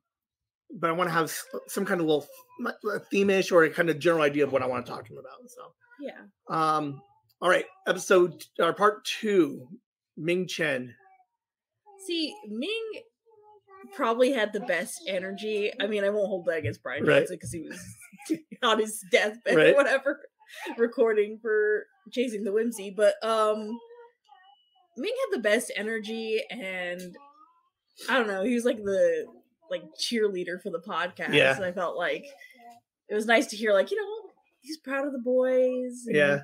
but I want to have some kind of little th- theme-ish or a kind of general idea of what I want to talk to him about. So, Yeah. um, all right, episode or part two, Ming Chen. See, Ming probably had the best energy. I mean, I won't hold that against Bryan Right. Johnson because he was *laughs* on his deathbed Right. or whatever, recording for Chasing the Whimsy. But um, Ming had the best energy, and I don't know, he was like the like cheerleader for the podcast. Yeah. and I felt like it was nice to hear, like you know, he's proud of the boys. Yeah,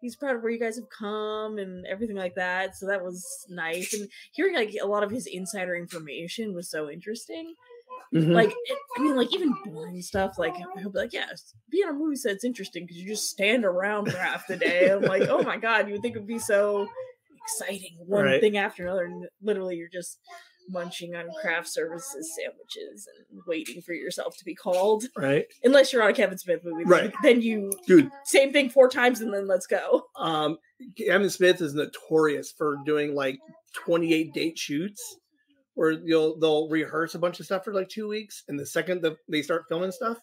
he's proud of where you guys have come and everything like that. So that was nice. And hearing like a lot of his insider information was so interesting. Mhm. Like, it, I mean, like even boring stuff. Like he'll be like, "Yes, being on a movie set's interesting because you just stand around for half the day." I'm like, "Oh my god, you would think it would be so exciting, one Right. thing after another." And literally, you're just munching on craft services sandwiches and waiting for yourself to be called. right, Unless you're on a Kevin Smith movie, then- Right. Then you dude. same thing four times and then let's go. Um, Kevin Smith is notorious for doing like 28 date shoots where you'll they'll rehearse a bunch of stuff for like two weeks, and the second that they start filming stuff,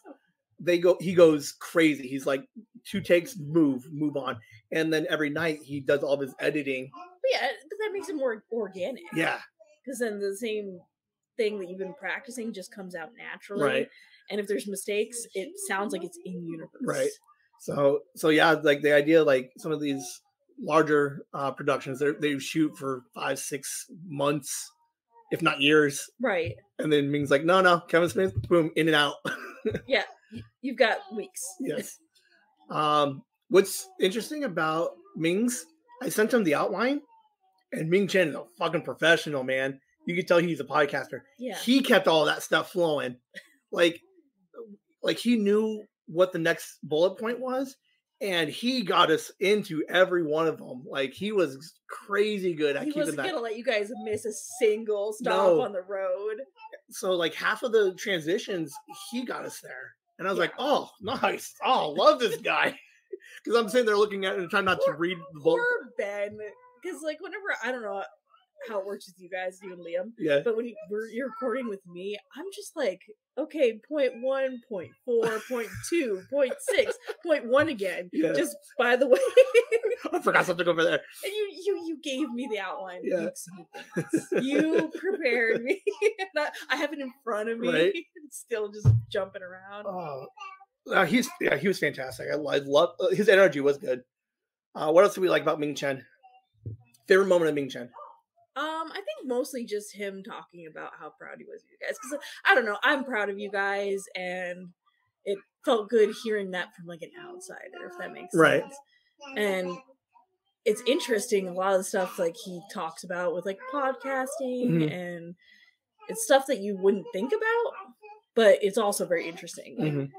they go he goes crazy. He's like two takes, move, move on, and then every night he does all of his editing. But yeah, but that makes it more organic. Yeah, Because then the same thing that you've been practicing just comes out naturally. right, And if there's mistakes, it sounds like it's in universe. right. So so yeah, like the idea, like some of these larger uh, productions, they they shoot for five, six months, if not years, Right. and then Ming's like, no, no, Kevin Smith, boom, in and out. *laughs* Y- You've got weeks. yes. Um, what's interesting about Ming's, I sent him the outline, and Ming Chen is a fucking professional, man. You could tell he's a podcaster. Yeah. He kept all that stuff flowing, like, like he knew what the next bullet point was, and he got us into every one of them. Like he was crazy good at He keeping wasn't that. gonna let you guys miss a single stop No. on the road. So like half of the transitions, he got us there, and I was Yeah. like, oh, *laughs* nice. Oh, *laughs* love this guy. *laughs* Because I'm sitting there looking at it and trying not to read the. Poor Ben. Because like whenever I don't know, how it works with you guys, you and Liam. Yeah. But when you, you're recording with me, I'm just like, okay, point one, point four, point two, point six, point one again. Yeah. Just by the way, *laughs* I forgot something over there. and you you you gave me the outline Yeah. weeks in advance. You prepared me. *laughs* I, I have it in front of me. Right. *laughs* Still just jumping around. Oh, uh, he's yeah, he was fantastic. I, I love uh, his energy was good. Uh, what else do we like about Ming Chen? Favorite moment of Ming Chen? Um, I think mostly just him talking about how proud he was of you guys. Because I don't know, I'm proud of you guys, and it felt good hearing that from like an outsider, if that makes Right. sense. And it's interesting a lot of the stuff like he talks about with like podcasting Mhm. and it's stuff that you wouldn't think about, but it's also very interesting. Mhm.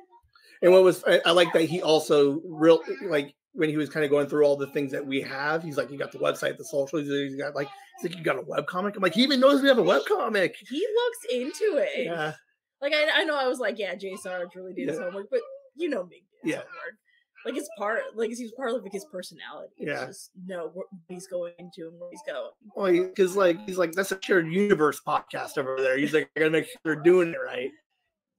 And what was I, I like that he also real like when he was kind of going through all the things that we have. He's like, you got the website, the socials. He's got like, he's like, you got a web comic. I'm like, he even knows we have a web comic. He looks into it. Yeah, Like I, I know I was like, yeah, Jay Sarge really did his homework, but you know me. Yeah. Like it's part, like it's part of like his personality. It's Yeah. Just know what he's going into and where he's going. well, because like he's like that's a shared universe podcast over there. He's like, I gotta make sure they're doing it right.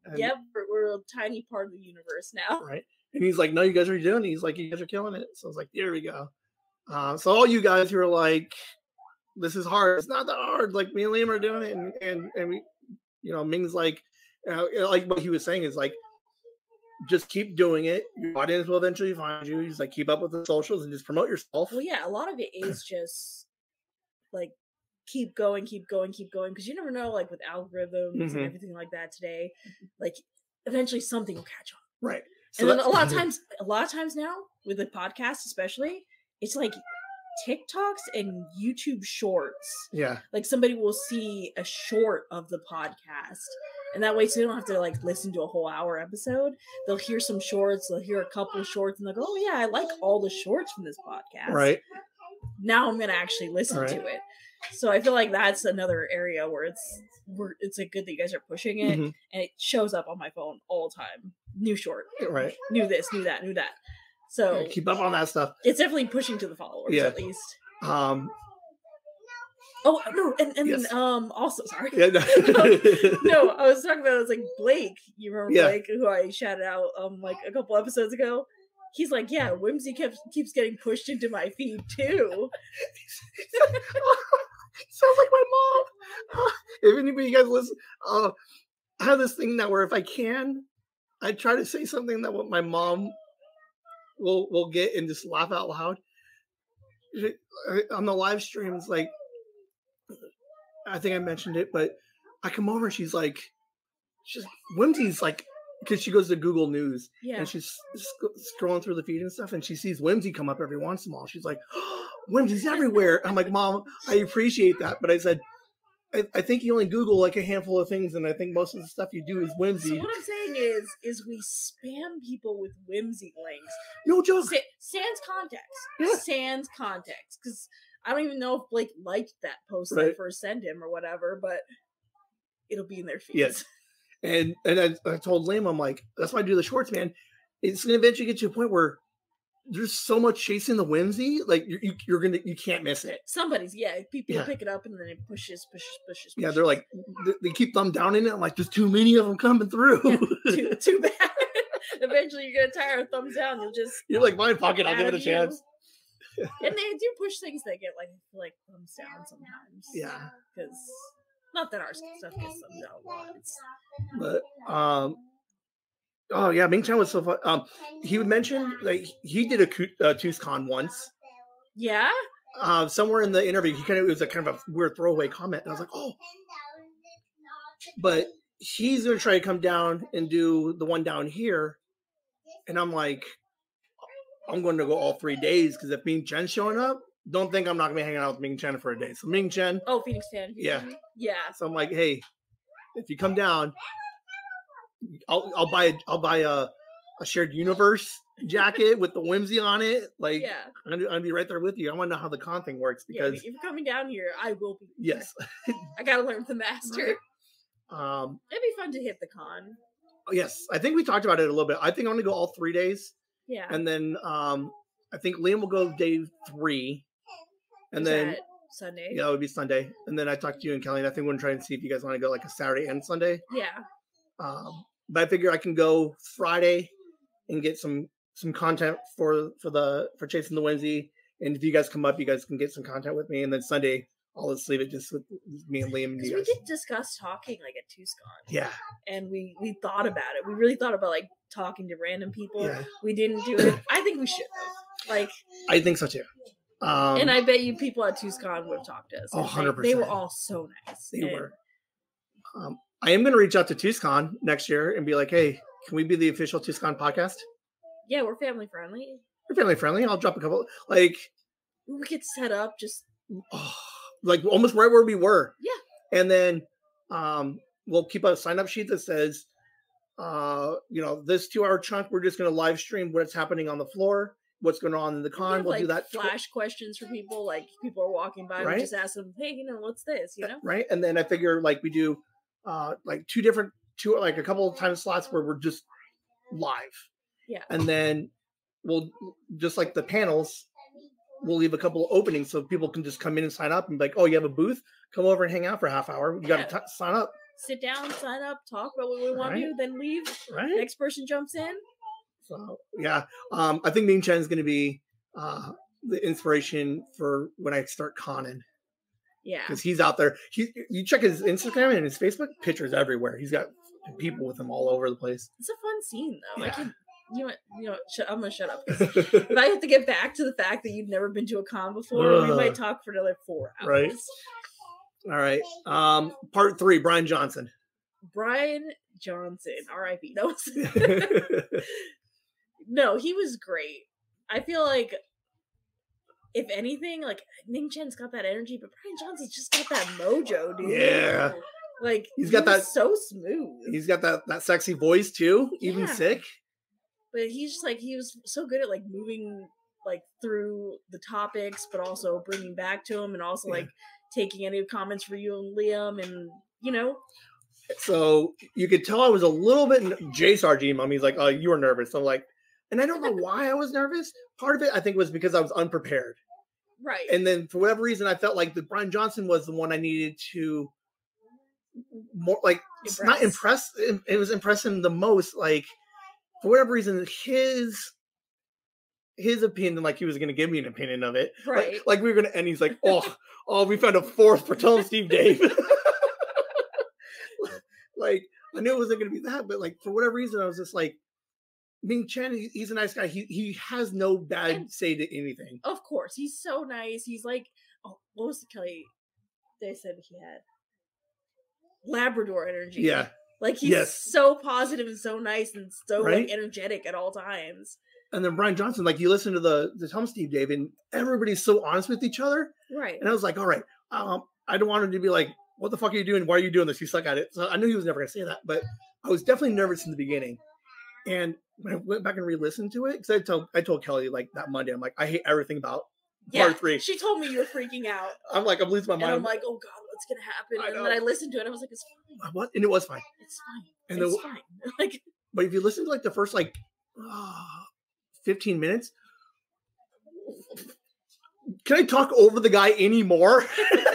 And- yep, we're, we're a tiny part of the universe now. right? And he's like, "No, you guys are doing." it." He's like, "You guys are killing it." So I was like, "There we go." Uh, so all you guys who are like, "This is hard," it's not that hard. Like me and Liam are doing it, and and and we, you know, Ming's like, uh, like what he was saying is like, just keep doing it. Your audience will eventually find you. He's like, keep up with the socials and just promote yourself. Well, yeah, a lot of it is just like keep going, keep going, keep going, because you never know, like with algorithms Mhm. and everything like that today, like eventually something will catch on. Right. And then a lot of *laughs* times, a lot of times now with the podcast, especially, it's like TikToks and YouTube shorts. yeah, Like somebody will see a short of the podcast, and that way, so they don't have to like listen to a whole hour episode. They'll hear some shorts, they'll hear a couple shorts, and they'll go, "Oh yeah, I like all the shorts from this podcast." right. now I'm gonna actually listen Right. to it. So I feel like that's another area where it's where it's like good that you guys are pushing it, Mhm. and it shows up on my phone all the time. New short, Right. new this, new that, new that. So Yeah, keep up on that stuff. it's definitely pushing to the followers Yeah. at least. Um. Oh no, and, and Yes. um also sorry. Yeah. No. *laughs* *laughs* no, I was talking about it was like Blake. You remember Yeah. Blake, who I shouted out um like a couple episodes ago. He's like, yeah, Whimsy keeps keeps getting pushed into my feed too. *laughs* *laughs* Sounds like my mom. *laughs* If anybody you guys listen, uh, I have this thing now where if I can, I try to say something that what my mom will will get and just laugh out loud. On the live streams, like I think I mentioned it, but I come over, and she's like, she's Whimsy's like, because she goes to Google News Yeah. and she's sc- scrolling through the feed and stuff, and she sees Whimsy come up every once in a while. She's like, *gasps* "Whimsy's everywhere." I'm like, "Mom, I appreciate that," but I said, I, "I think you only Google like a handful of things, and I think most of the stuff you do is So Whimsy." what I'm saying is, is we spam people with whimsy links. No joke. Sa- sans context. Yeah. Sans context. Because I don't even know if Blake liked that post that I first sent him or whatever, but it'll be in their feeds. Yes. And and I, I told Liam, I'm like, "That's why I do the shorts, man. It's gonna eventually get to a point where." There's so much chasing the whimsy, like you're, you, you're gonna, you can't miss it. Somebody's, yeah. People Yeah. pick it up and then it pushes, pushes, pushes. Yeah, they're like, they, they keep thumb down in it. I'm like, there's too many of them coming through. Yeah, too, *laughs* too bad. *laughs* Eventually, you're gonna tire of thumbs down. You'll just You're like, fine, fuck it, I'll give it a you. chance. and they do push things that get like like thumbs down sometimes. Yeah. because not that our stuff gets thumbs down a lot. It's But um, oh yeah, Ming Chen was so fun. Um, he would mention like he did a Coo- uh, ToothCon once. yeah, Uh, somewhere in the interview, he kind of it was a kind of a weird throwaway comment, and I was like, oh, but he's gonna try to come down and do the one down here, and I'm like, I'm going to go all three days because if Ming Chen's showing up, don't think I'm not gonna be hanging out with Ming Chen for a day. So Ming Chen, Oh, Phoenix Fan. Yeah. Yeah. so I'm like, hey, if you come down, I'll I'll buy a I'll buy a a shared universe jacket *laughs* with the whimsy on it. Like Yeah. I'm gonna, I'm gonna be right there with you. I want to know how the con thing works Yeah. because If you're coming down here, I will be. there. yes, I gotta learn the master. Right. um, It'd be fun to hit the con. yes, I think we talked about it a little bit. I think I'm gonna go all three days, Yeah. and then um, I think Liam will go day three, and then Sunday. Yeah, it would be Sunday. And then I talked to you and Kelly, and I think we're trying to see if you guys want to go like a Saturday and Sunday. Yeah. Um, but I figure I can go Friday and get some some content for for the for chasing the Whimsy. And if you guys come up, you guys can get some content with me. And then Sunday, I'll just leave it just with me and Liam and Because you we did discuss talking like at TuScon, Yeah, and we we thought about it. We really thought about like talking to random people. yeah, We didn't do it. I think we should. Like, I think so too. Um, and I bet you people at TuScon would have talked to us. Oh, and They, they were all so nice. They and- were. Um, I am going to reach out to TuSCon next year and be like, "Hey, can we be the official TuSCon podcast? Yeah, we're family friendly. We're family friendly. I'll drop a couple, like, We could set up just oh, *sighs* like almost right where we were. Yeah. And then um, we'll keep a sign up sheet that says, uh, you know, this two hour chunk, we're just going to live stream what's happening on the floor, what's going on in the con. have, We'll like do that. tw- flash questions for people. Like people are walking by, Right. we just ask them, "Hey, you know, what's this?" You know. right? And then I figure like we do uh like two different two like a couple of time slots where we're just live. Yeah. And then we'll just like the panels, we'll leave a couple of openings so people can just come in and sign up and be like, oh, you have a booth, come over and hang out for a half hour. You got to Yeah. sign up, Sit down, sign up, talk about what we want Right. to then leave. right? Next person jumps in. So yeah, um, I think Ming Chen is going to be uh the inspiration for when I start conning Yeah. because he's out there. He, you check his Instagram and his Facebook pictures everywhere. He's got people with him all over the place. It's a fun scene though. I Yeah. can you know what, you know shut, I'm gonna shut up. *laughs* If I have to get back to the fact that you've never been to a con before, we might talk for another four hours. Right. All right. Um, part three, Bryan Johnson. Bryan Johnson, R.I.P. No, *laughs* *laughs* no, he was great. I feel like if anything, like Ming Chen's got that energy, but Bryan Johnson's just got that mojo, dude. Yeah. Like He's he got that- so smooth. He's got that that sexy voice too, even Yeah. sick. but he's just like he was so good at like moving like through the topics but also bringing back to him and also Yeah. like taking any comments for you and liam and you know So you could tell I was a little bit. Jay Sargent, mommy's like, "Oh, you were nervous." I'm like, and I don't know *laughs* why I was nervous. Part of it, I think, was because I was unprepared, right and then for whatever reason, I felt like the Bryan Johnson was the one I needed to more like it's not Impress. impressed. It, was impressing the most. Like for whatever reason, his his opinion, like he was going to give me an opinion of it. Like- right Like, we were going to end. He's like, *laughs* oh, oh, we found a fourth for Tell 'em Steve Dave. *laughs* like I knew it wasn't going to be that, but like for whatever reason, I was just like, Ming Chen, he's a nice guy. He he has no bad And- say to anything. of course he's so nice he's like oh what was the kelly they said he had labrador energy Yeah, like he's Yes. so positive and so nice and so Right? like energetic at all times and then Bryan Johnson, like you listen to the the Tell 'em Steve Dave, and everybody's so honest with each other. right And I was like, all right, um, I don't want him to be like, what the fuck are you doing? Why are you doing this? You suck at it. So I knew he was never going to say that, but I was definitely nervous in the beginning. And I went back and re-listened to it, because I told I told Kelly like that Monday, I'm like, I hate everything about yeah part three. she told me you were freaking out *laughs* I'm like, I'm losing my and mind. i'm like oh god what's gonna happen I and then i listened to it and i was like it's fine what? And it was fine. it's fine And it's the- fine *laughs* like But if you listen to like the first like uh, 15 minutes, can I talk over the guy anymore?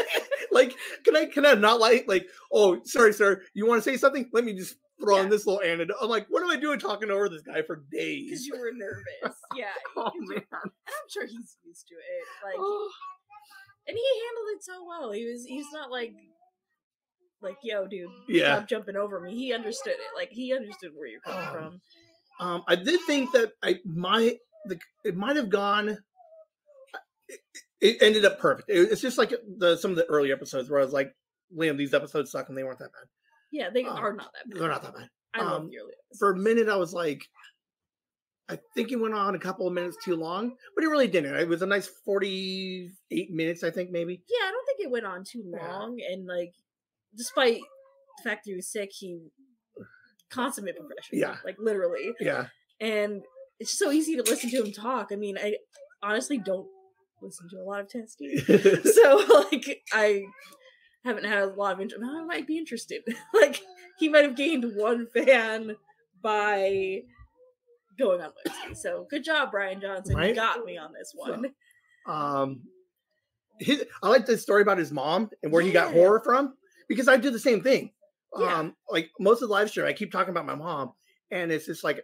*laughs* like, can I can I not like like oh sorry sir, you want to say something? Let me just throw in Yeah. this little anecdote. I'm like, what am I doing talking over this guy for days? because you were nervous *laughs* yeah Oh man. and i'm sure he's used to it like Oh, and he handled it so well he was he's not like like yo dude Yeah. stop jumping over me he understood it like he understood where you're coming Um, from Um, I did think that I might the it might have gone. It, it ended up perfect. It- it's just like the some of the early episodes where I was like, Liam, these episodes suck and they weren't that bad. Yeah they um, are not that bad They're not that bad. i love um, your For a minute, I was like, I think it went on a couple of minutes too long, but it really didn't. It was a nice forty-eight minutes, I think, maybe. yeah i don't think it went on too Yeah. long and like despite the fact that he was sick he consummate professional Yeah. like literally Yeah, and it's so easy to listen to him talk. I mean, I honestly don't listen to a lot of Testy, *laughs* so *laughs* like I haven't had a lot of interest. I might be interested. *laughs* like he might have gained one fan by going on Wednesday. So good job, Bryan Johnson. You got me on this one. um, his, I like the story about his mom and where he got horror from because I do the same thing. Yeah. Um, like most of the live stream, I keep talking about my mom, and it's just like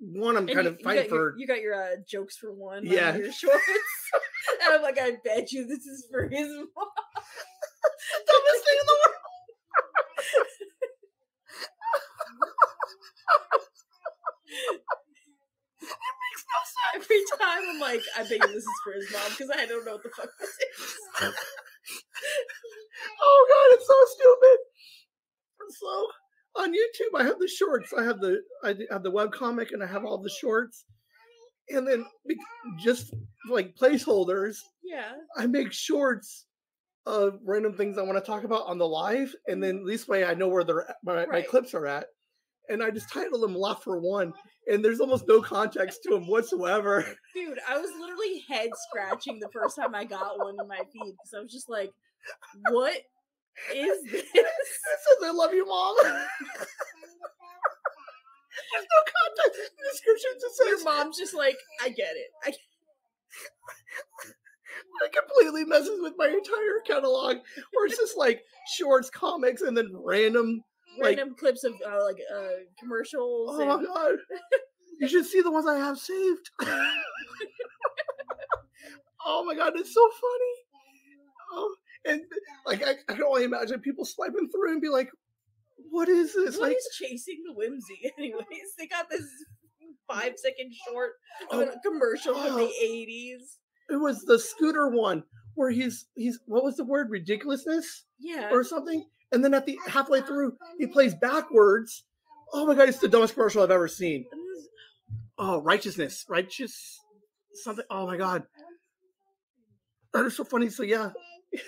one I'm And kind you, of fighting for. your, you got your uh, jokes for one. Yeah. On your shorts. *laughs* and I'm like, I bet you this is for his *laughs* mom. *laughs* dumbest thing in the world. It makes no sense. Every time I'm like, I think this is for his mom because I don't know what the fuck this is. *laughs* Oh god, it's so stupid. So on YouTube, I have the shorts. I have the I have the web comic, and I have all the shorts. And then just like placeholders, Yeah. I make shorts of random things I want to talk about on the live, and then mm-hmm. this way I know where they're at, my, my clips are at. And I just title them "Laugh for One," and there's almost no context to them whatsoever. Dude, I was literally head scratching the first time I got one in my feed because I was just like, what is *laughs* this? It says "I love you, mom." *laughs* there's no context. The description just says Your mom's just like, I get it. I it *laughs* *laughs* completely messes with my entire catalog. Where it's just like shorts, comics, and then random. Like- random clips of uh, like uh commercials. Oh my and- god! You should see the ones I have saved. *laughs* oh my god, it's so funny. Oh, and like I, I can only imagine people swiping through and be like, "What is this?" What like, is chasing the whimsy? *laughs* Anyways, they got this five second short oh, of a commercial from oh. the eighties. It was the scooter one where he's he's what was the word ridiculousness Yeah. or something, and then at the halfway through he plays backwards. Oh my god, it's the dumbest commercial I've ever seen. Oh, righteousness, righteous something. Oh my god, that is so funny. So yeah. *laughs*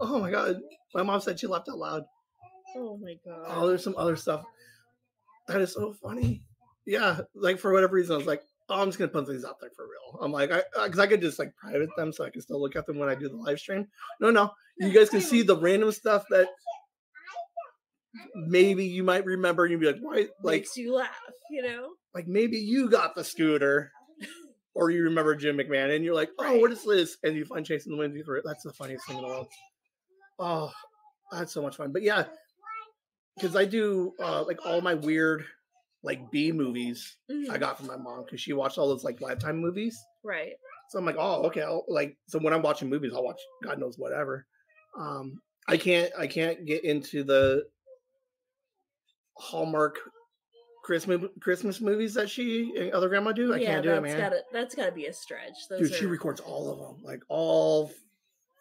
Oh my god, my mom said she laughed out loud. Oh my god. Oh, there's some other stuff. That is so funny. Yeah, like for whatever reason, I was like, oh, I'm just gonna put things out there for real. I'm like, I because I could just like private them so I can still look at them when I do the live stream. No, no, you guys can see the random stuff that maybe you might remember. You'd be like, why? Like, Makes you laugh, you know? like maybe you got the scooter. Or you remember Jim McMahon, and you're like, "Oh, what is this?" And you find Chasing the Wind through it. That's the funniest thing in the world. Oh, that's so much fun. But yeah, because I do uh, like all my weird like B movies I Mhm. got from my mom because she watched all those like Lifetime movies. Right. So I'm like, oh, okay. I'll, like, so when I'm watching movies, I'll watch God knows whatever. Um, I can't, I can't get into the Hallmark Christmas Christmas movies that she and other grandma do. I yeah, can't do it, man. gotta that's gotta be a stretch. Those Dude, are, she records all of them, like all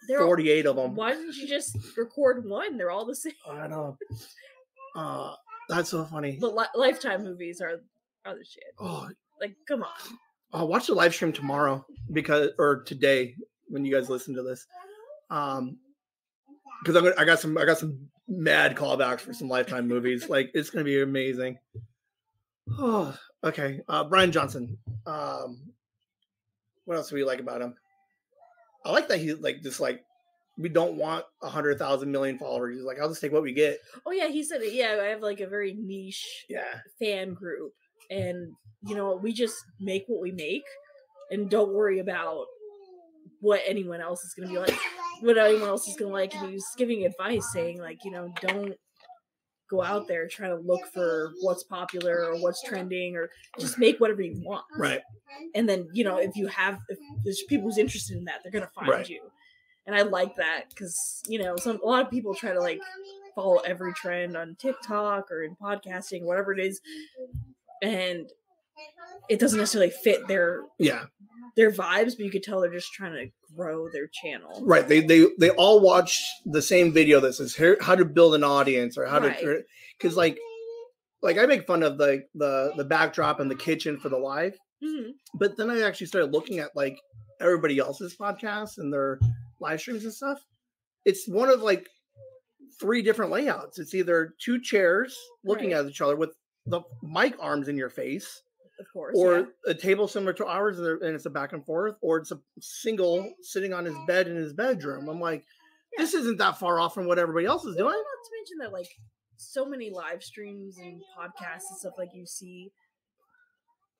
they're all- 48 of them. Why didn't you just record one? They're all the same. I know. Uh, that's so funny. The li- lifetime movies are are the shit. Oh, Like, come on. I'll watch the live stream tomorrow because, or today when you guys listen to this, um, because I'm gonna, I got some, I got some mad callbacks for some Lifetime movies. *laughs* Like it's gonna be amazing. Oh, okay. Uh, Bryan Johnson. Um, what else do we like about him? I like that he like just like we don't want a hundred thousand million followers. He's like, I'll just take what we get. Oh yeah, he said it. Yeah, I have like a very niche Yeah. fan group, and you know we just make what we make, and don't worry about what anyone else is gonna be like, what anyone else is gonna like. And he was giving advice, saying like, you know, don't go out there trying to look for what's popular or what's trending, or just make whatever you want. Right. And then you know if you have if there's people who's interested in that, they're gonna find Right. you. And I like that because you know some a lot of people try to like follow every trend on TikTok or in podcasting, whatever it is, and it doesn't necessarily fit their Yeah. their vibes, but you could tell they're just trying to grow their channel. Right. They they they all watch the same video that says here how to build an audience or how Right. to because like like I make fun of the the the backdrop and the kitchen for the live, hmm but then I actually started looking at like everybody else's podcasts and their live streams and stuff. It's one of like three different layouts. It's either two chairs looking Right. at each other with the mic arms in your face, Of course. or yeah. a table similar to ours and it's a back and forth, or it's a single sitting on his bed in his bedroom. I'm like, this isn't that far off from what everybody else is Well, doing. Not to mention that like so many live streams and podcasts and stuff like you see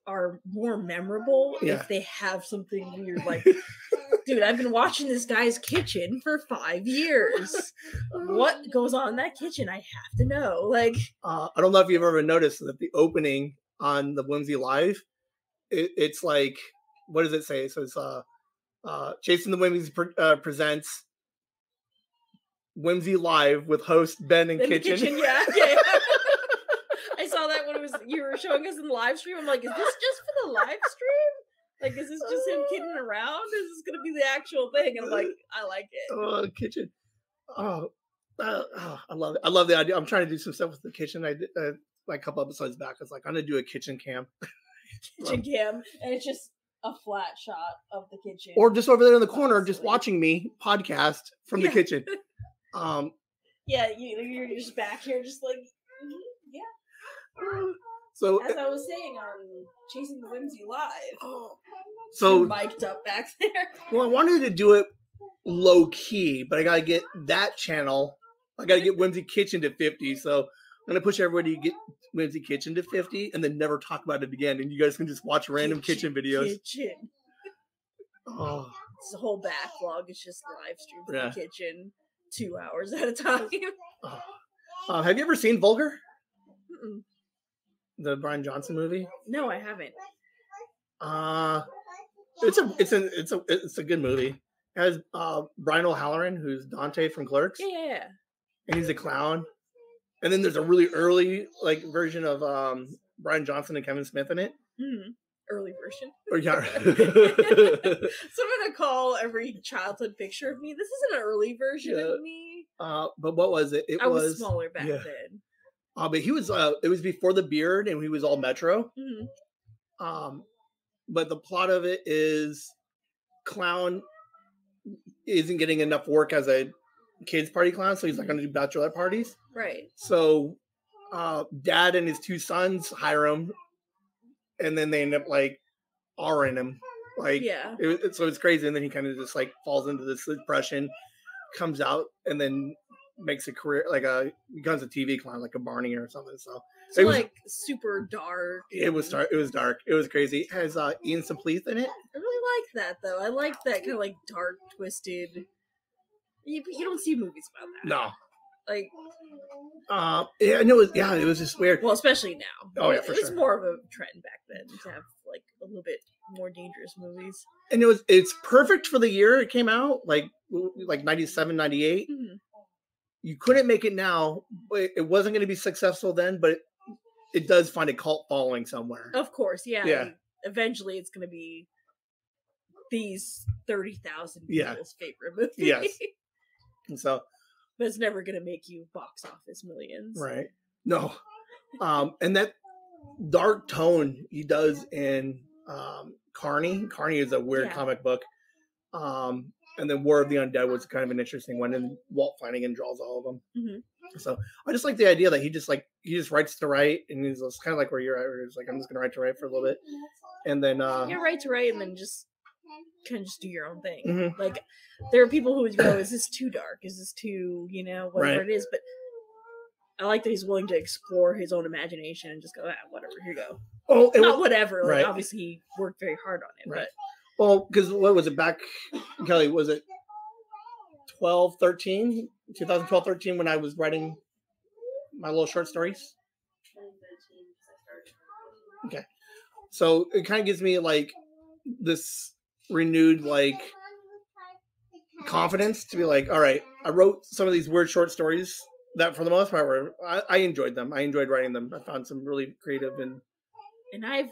are more memorable Yeah. if they have something weird like *laughs* Dude, I've been watching this guy's kitchen for five years. what *laughs* goes on in that kitchen? I have to know. Like, Uh, I don't know if you've ever noticed that the opening on the Whimsy Live, it, it's like, what does it say? So it's uh, uh, Chasing the Whimsy pre- uh, presents Whimsy Live with host Ben and Kitchen. kitchen, yeah, *laughs* yeah. yeah. I saw that when it was you were showing us in the live stream. I'm like, is this just for the live stream? Like, is this just him kidding *laughs* around? Is this gonna be the actual thing? And I'm like, I like it. oh, kitchen. Oh, uh, oh, I love it. I love the idea. I'm trying to do some stuff with the kitchen. I did uh, like a couple episodes back. I was like, I'm gonna do a kitchen cam, *laughs* Kitchen cam, and it's just a flat shot of the kitchen. or just over there in the corner, just watching me podcast from the Yeah. kitchen. *laughs* Um, yeah, you, you're just back here, just like, mhm, yeah. *sighs* so As I was saying on Chasing the Whimsy Live, *gasps* so you're mic'd up back *laughs* there. well, I wanted to do it low key, but I gotta get that channel. I gotta get Whimsy Kitchen to 50. So I'm gonna push everybody to get Whimsy Kitchen to 50, and then never talk about it again. And you guys can just watch random kitchen, videos. Kitchen. Oh, It's the whole backlog. It's just live streams in Yeah. the kitchen, two hours at a time. oh. Uh, have you ever seen Vulgar, Mm-mm. The Bryan Johnson movie? no, I haven't. Uh it's a it's a it's a it's a good movie. It has uh Brian O'Halloran, who's Dante from Clerks, Yeah, yeah, yeah. and he's a clown. And then there's a really early like version of um Bryan Johnson and Kevin Smith in it. Mhm. Early version. Or yeah. so I'm gonna call every childhood picture of me. This is an early version Yeah. of me. uh but what was it? It I was, was, smaller back yeah. then. Uh but he was uh it was before the beard and he was all metro. Mhm. Um but the plot of it is clown isn't getting enough work as a kids party clown, so he's not gonna do bachelorette parties. Right. So, uh, dad and his two sons hire him, and then they end up like R-ing him. Like, Yeah. it, it- so it's crazy. And then he kind of just like falls into this depression, comes out, and then makes a career like a becomes a TV clown, like a Barney or something. So So it was- like super dark. it was dark. It was dark. It was crazy. It has uh, Ethan Suplee in it. I really like that though. I like that kind of like dark, twisted. You, you don't see movies about that. No, Like, uh, yeah, and it was yeah, it was just weird. well, especially now. Oh, yeah, it, for it was sure. more of a trend back then to have like a little bit more dangerous movies. And it was it's perfect for the year it came out, like like 97, 98. Mhm. You couldn't make it now. But it wasn't going to be successful then, but it, it does find a cult following somewhere. Of course, yeah. Yeah. eventually, it's going to be these thirty thousand Yeah. people's favorite movie. Yes. *laughs* And so, but it's never going to make you box office millions. right? No, um, and that dark tone he does in um, Karney. Karney is a weird Yeah. comic book. Um, and then War of the Undead was kind of an interesting one, and Walt Flanagan draws all of them. Mhm. So I just like the idea that he just like he just writes to write, and he's just kind of like where you're at. Where he's like, I'm just gonna write to write for a little bit, and then uh, You're right to write, and then just kind of just do your own thing. Mhm. Like there are people who would go, "Is this too dark? Is this too you know whatever Right. it is?" But I like that he's willing to explore his own imagination and just go, ah, whatever, here you go. oh, it Not was, whatever. Like right. obviously he worked very hard on it, Right. Well because what was it back, Kelly? Was it 12, 13, 2012, 13 when I was writing my little short stories? Okay. So it kind of gives me like this renewed like confidence to be like, all right, I wrote some of these weird short stories that for the most part were I, I enjoyed them. I enjoyed writing them. I found some really creative and and I've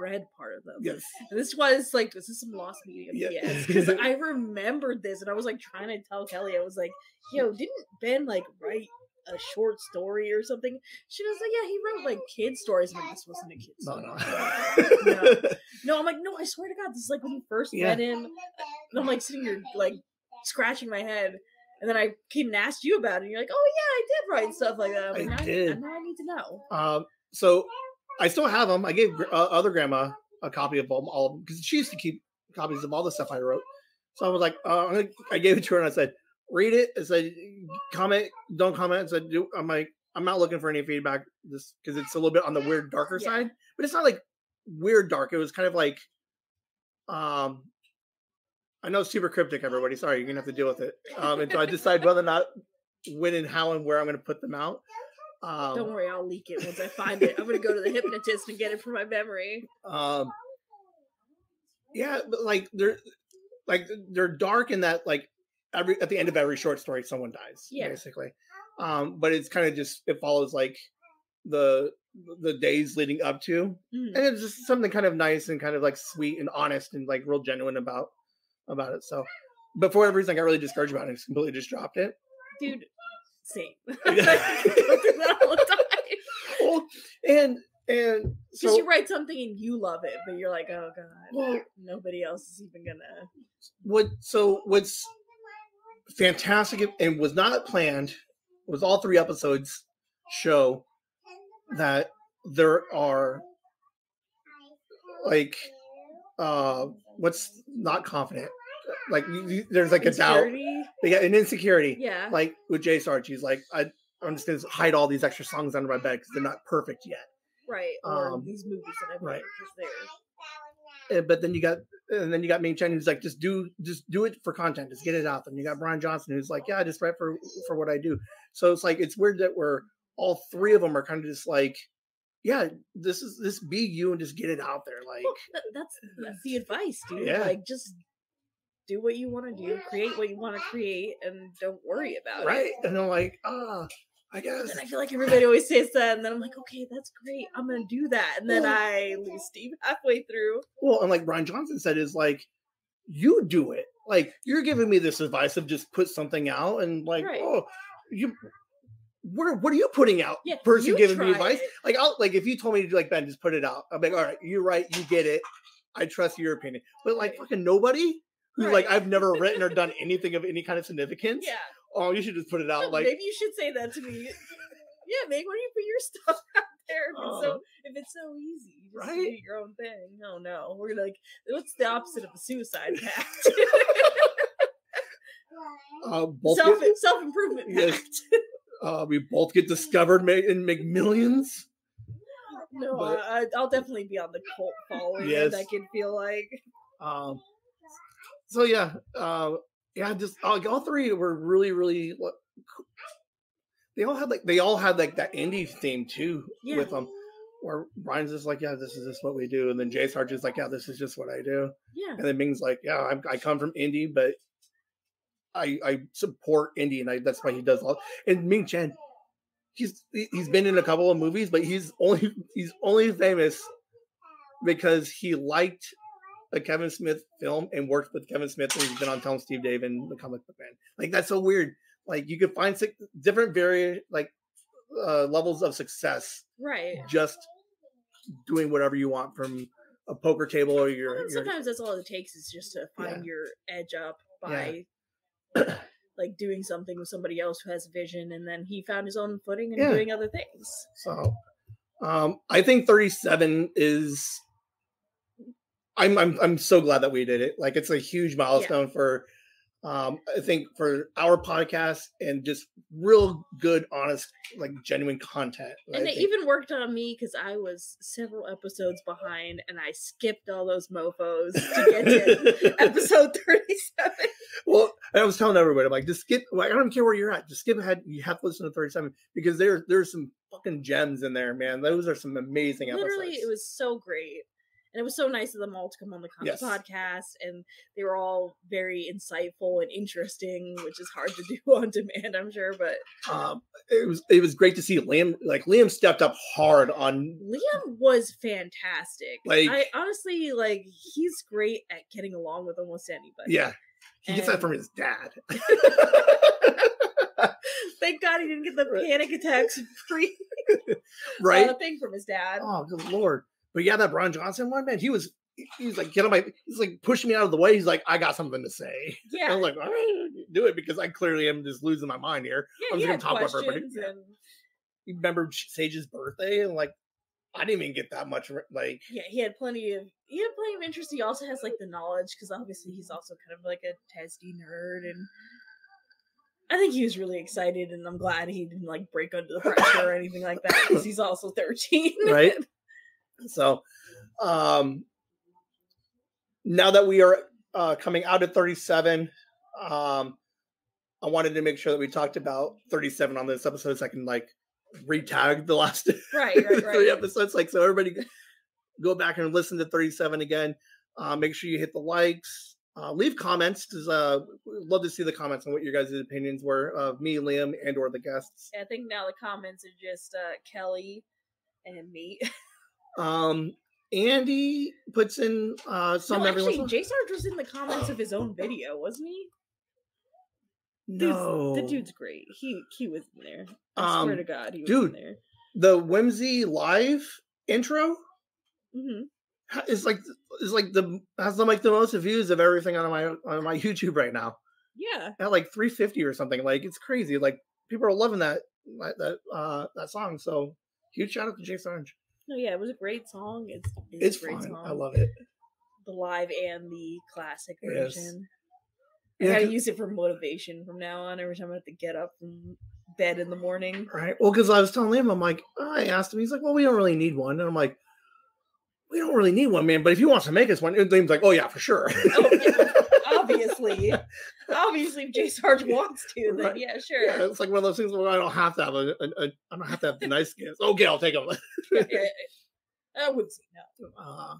read part of them. yes, And this was like, this is some lost media. Yes, because *laughs* I remembered this, and I was like trying to tell Kelly, I was like, "Yo, didn't Ben like write a short story or something?" She was like, "Yeah, he wrote like kid stories." I'm like, "This wasn't a kid story." no. *laughs* No. *laughs* No, I'm like, "No, I swear to God, this is like when you first Yeah. met him." And I'm like sitting here like scratching my head, and then I came and asked you about it, and you're like, "Oh yeah, I did write stuff like that." I did. now I need to know. Um, so I still have them. I gave uh, other grandma a copy of them, all of them because she used to keep copies of all the stuff I wrote. So I was like, uh, I gave it to her and I said, read it. I said, comment, don't comment. I said, do, I'm like, I'm not looking for any feedback just because it's a little bit on the weird darker Yeah. side, but it's not like weird dark. It was kind of like, um, I know it's super cryptic, everybody. Sorry, you're gonna have to deal with it. Um, so I decide whether or not when and how and where I'm gonna put them out. Um, Don't worry, I'll leak it once I find it. I'm gonna go to the hypnotist and get it from my memory. Um, yeah, but like they're like they're dark in that like every at the end of every short story someone dies Yeah. basically. Um, but it's kind of just it follows like the the days leading up to, Mhm. and it's just something kind of nice and kind of like sweet and honest and like real genuine about about it. So, but for whatever reason, I got really discouraged about it. and just completely just dropped it. Dude, same. *laughs* *laughs* I go through that all the time. Well, and and so you write something and you love it, but you're like, oh god, Well- nobody else is even gonna. what so what's fantastic and was not planned was all three episodes show that there are like uh what's not confident like there's like a doubt Insecurity? yeah an insecurity Yeah. like with jay sarge he's like I, i'm just gonna hide all these extra songs under my bed because they're not perfect yet right. Or um, these movies that I've right. Uh, but then you got and then you got Ming Chen who's like just do just do it for content just get it out and you got Bryan Johnson who's like yeah I just write for for what I do so it's like it's weird that we're all three of them are kind of just like yeah this is this be you and just get it out there like Well, that, that's that's the *sighs* advice, dude. Yeah. Like just do what you want to do, create what you want to create, and don't worry about right it. Right. And I'm like ah I guess And I feel like everybody always says that, and then I'm like, okay, that's great. I'm gonna do that, and then I lose Steve *laughs* halfway through. well and like Bryan Johnson said is like you do it like you're giving me this advice of just put something out and like Right. oh you what what are you putting out Yeah, person you giving me advice it. like I'll like if you told me to do like Ben, just put it out. I'm like, all right, you're right, you get it. I trust your opinion. But like fucking nobody who's like I've never written or done anything of any kind of significance. Yeah, Oh, you should just put it out. no, Like maybe you should say that to me. *laughs* Yeah, Meg, why do you put your *laughs* stuff out there if it's so Uh, if it's so easy? you Just right? do your own thing. No, no, we're like, what's the opposite of a suicide *laughs* pact? uh, both self get, self improvement Yes. pact. uh, we both get discovered and make millions. No, But- I, I'll definitely be on the cult following. Yes. Yes. I can feel like Um, so yeah, uh, yeah, just uh, all three were really, really. They all had like they all had like that indie theme too Yeah. with them. Where Bryan's just like, yeah, this is just what we do, and then Jay Sarge is like, yeah, this is just what I do, yeah, and then Ming's like, yeah, I'm, I come from indie, but I I support indie, and I, that's why he does all. And Ming Chen, he's he's been in a couple of movies, but he's only he's only famous because he liked a Kevin Smith film and worked with Kevin Smith, and he's been on Tell 'em Steve Dave and the comic book man. Like that's so weird. Like you could find six different very like uh, levels of success right. just doing whatever you want from a poker table or your, Well, your sometimes that's all it takes is just to find Yeah. your edge up Yeah. by *clears throat* like doing something with somebody else who has vision, and then he found his own footing and Yeah. doing other things. So, um, I think 37 is. I'm I'm I'm so glad that we did it. Like it's a huge milestone for, um, I think for our podcast and just real good, honest, like genuine content. I And it think. even worked on me because I was several episodes behind, and I skipped all those mofo's to get to *laughs* episode thirty-seven. well, I was telling everybody, I'm like, just skip. Like, I don't care where you're at. Just skip ahead. You have to listen to 37 because there's there's some fucking gems in there, man. Those are some amazing episodes. Literally, it was so great. And it was so nice of them all to come on the Yes. podcast, and they were all very insightful and interesting, which is hard to do *laughs* on demand, I'm sure. But um, it was it was great to see Liam. Like Liam stepped up hard on Liam was fantastic. Like- I honestly like he's great at getting along with almost anybody. Yeah. He gets that from his dad. *laughs* *laughs* Thank God he didn't get the panic attacks pre right? uh, thing from his dad. oh, good lord. But yeah, that Bryan Johnson one, man, he was he was like, get on my he's like pushing me out of the way. He's like, I got something to say. yeah, I was like, all right, do it because I clearly am just losing my mind here. yeah, I'm he just had gonna talk about everybody. and You remember Sage's birthday? And like I didn't even get that much like yeah, he had plenty of he had plenty of interest. He also has like the knowledge because obviously he's also kind of like a testy nerd and. I think he was really excited, and I'm glad he didn't like break under the pressure or anything like that because *coughs* he's also 13. right? *laughs* so um now that we are uh, coming out of 37. Um, I wanted to make sure that we talked about 37 on this episode so I can like retag the last Right, right, *laughs* three right. episodes. Like so everybody go back and listen to 37 again. Uh, make sure you hit the likes. Uh, leave comments because uh, we'd love to see the comments on what your guys' opinions were of me, Liam, and or the guests. I think now the comments are just uh, Kelly and me. *laughs* Um, Andy puts in uh, some no, actually, in a- J Sarge was in the comments of *gasps* his own video, wasn't he? Dude's- No, the dude's great. He he was in there. I swear Um, to God, he was dude. in there. the whimsy live intro hmm is like is like the has the, like the most views of everything on my on my *laughs* YouTube right now Yeah, at like 350 or something. Like it's crazy. Like people are loving that that uh that song. So huge shout out to Jason Orange. No, yeah, it was a great song. It's It's a great fun. song. I love it. the live and the classic Yes. version. Yeah, I gotta use it for motivation from now on. Every time I have to get up from bed in the morning. Right. Well, because I was telling him, I'm like, uh, I asked him, he's like, well, we don't really need one. And I'm like, we don't really need one, man. But if he wants to make us one, and Liam's like, oh, yeah, for sure. Oh, yeah. Obviously, *laughs* obviously, if J Sarge wants to, then Right. yeah, sure. yeah, it's like one of those things where I don't have to have a, a, a I don't have to have the nice gifts. Okay, I'll take them. *laughs* Yeah, I would say no. uh,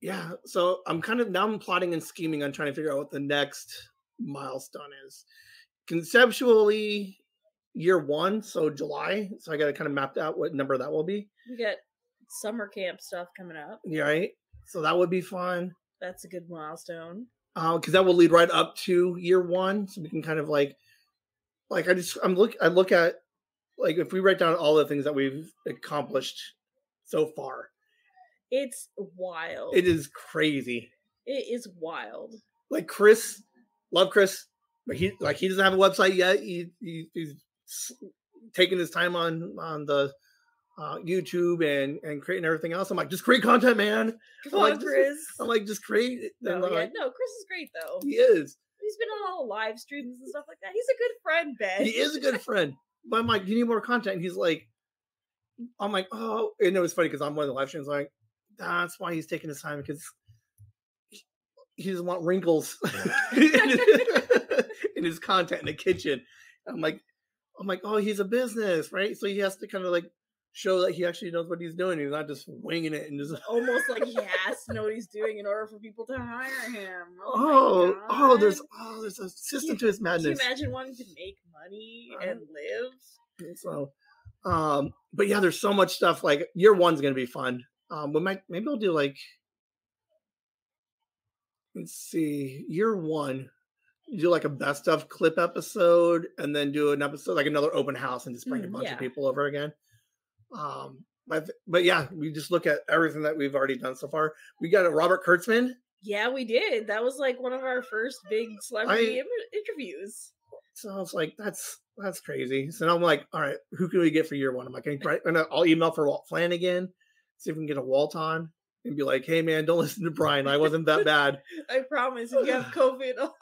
yeah. So I'm kind of now I'm plotting and scheming on trying to figure out what the next milestone is. Conceptually, year one, so July. So I got to kind of map out what number that will be. We got summer camp stuff coming up. Yeah, right. So that would be fun. That's a good milestone. Uh, because that will lead right up to year one, so we can kind of like, like I just I'm look I look at like if we write down all the things that we've accomplished so far, It's wild. it is crazy. it is wild. Like Chris, love Chris, but he like he doesn't have a website yet. He, he he's taking his time on on the uh, YouTube and and creating everything else. I'm like, just create content, man. Come like, on, just- Chris. I'm like, just create it. no, yeah, like, no, Chris is great though. he is. He's been on all the live streams and stuff like that. He's a good friend, Ben. he is a good friend. But I'm like, you need more content. And he's like, I'm like, oh, and it was funny because on one of the live streams, like, that's why he's taking his time because he, he doesn't want wrinkles *laughs* *laughs* in his content in the kitchen. I'm like, I'm like, oh, he's a business, right? So he has to kind of like show that he actually knows what he's doing. He's not just winging it and just. *laughs* Almost like he has to know what he's doing in order for people to hire him. Oh, Oh, oh, there's oh, there's a system to his Can you madness. imagine wanting to make money and live? So, um, but yeah, there's so much stuff. Like year one's gonna be fun. Um, we might maybe we'll do like let's see, year one, do like a best of clip episode, and then do an episode like another open house and just bring a Mm, bunch yeah. of people over again. Um, but but yeah, we just look at everything that we've already done so far. We got a Robert Kurtzman. Yeah, we did. That was like one of our first big celebrity I- interviews. So I was like, that's that's crazy. So I'm like, all right, who can we get for year one? I'm like, and I'll email for Walt Flanagan, see if we can get a Walt on, and be like, hey man, don't *laughs* listen to Bryan. I wasn't that bad. *laughs* I promise, if you have *laughs* COVID, I'll,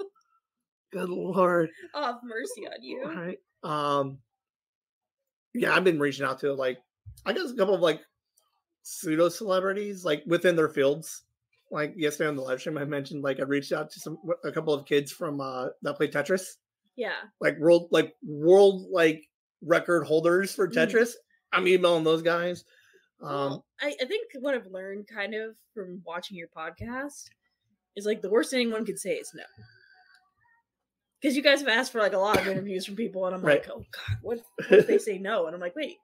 Good lord. I'll have mercy on you. All right. Um. Yeah, I've been reaching out to like, I guess a couple of like pseudo celebrities like within their fields. Like yesterday on the live stream, I mentioned like I reached out to some a couple of kids from uh that play Tetris. Yeah. like world like world like record holders for Mhm. Tetris. I'm emailing those guys. Um Well, I, I think what I've learned kind of from watching your podcast is like the worst thing anyone could say is no. Because you guys have asked for like a lot of interviews from people, and I'm Right. like, oh god, what, what if they say no? And I'm like, wait,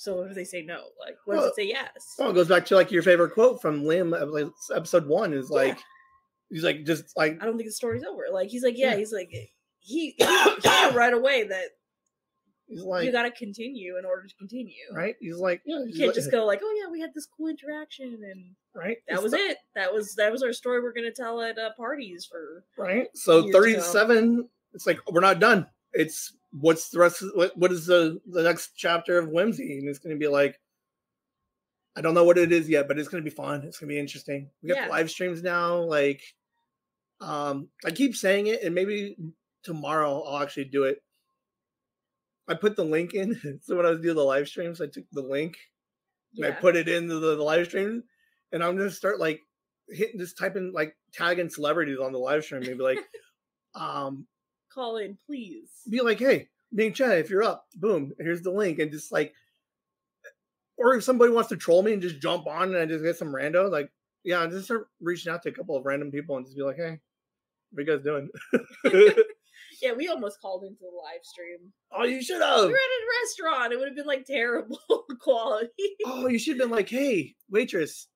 so what if they say no? Like, what if Well, they say yes? well, it goes back to like your favorite quote from Lim uh, episode one is Yeah. like he's like just like I don't think the story's over. Like, he's like, yeah, Yeah. he's like, he *coughs* he, he right away that he's like, you got to continue in order to continue. right. He's like yeah, You can't like- just go like, oh yeah, we had this cool interaction, and right. that It's was it. That was that was our story. We're gonna tell at uh, parties for right. So 37. It's like we're not done. It's what's the rest of what, what is the the next chapter of Whimsy? And it's going to be like I don't know what it is yet, but it's going to be fun. It's going to be interesting. We got Yeah. the live streams now. Like, um, I keep saying it, and maybe tomorrow I'll actually do it. I put the link in. *laughs* So when I was doing the live streams, I took the link and I put it into the, the live stream, and I'm going to start like hitting just type in like tagging celebrities on the live stream and be like, *laughs* um, Call in, please. be like, hey, Ming Chen, if you're up, boom, here's the link, and just like, or if somebody wants to troll me and just jump on and I just get some rando, like, yeah, just start reaching out to a couple of random people and just be like, hey, what you guys doing? *laughs* *laughs* Yeah, we almost called into the live stream. oh, you should have. We were at a restaurant. It would have been like terrible *laughs* quality. Oh, you should have been like, hey, waitress,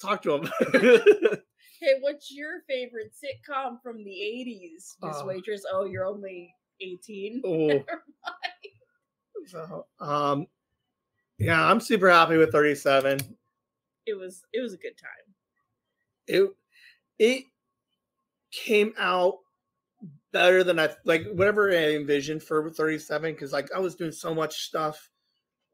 talk to him. Hey, what's your favorite sitcom from the 80s, Miss Uh. Waitress? Oh, you're only 18. *laughs* oh. So, um, yeah, I'm super happy with 37. It was it was a good time. it it came out better than I like whatever I envisioned for 37 because like I was doing so much stuff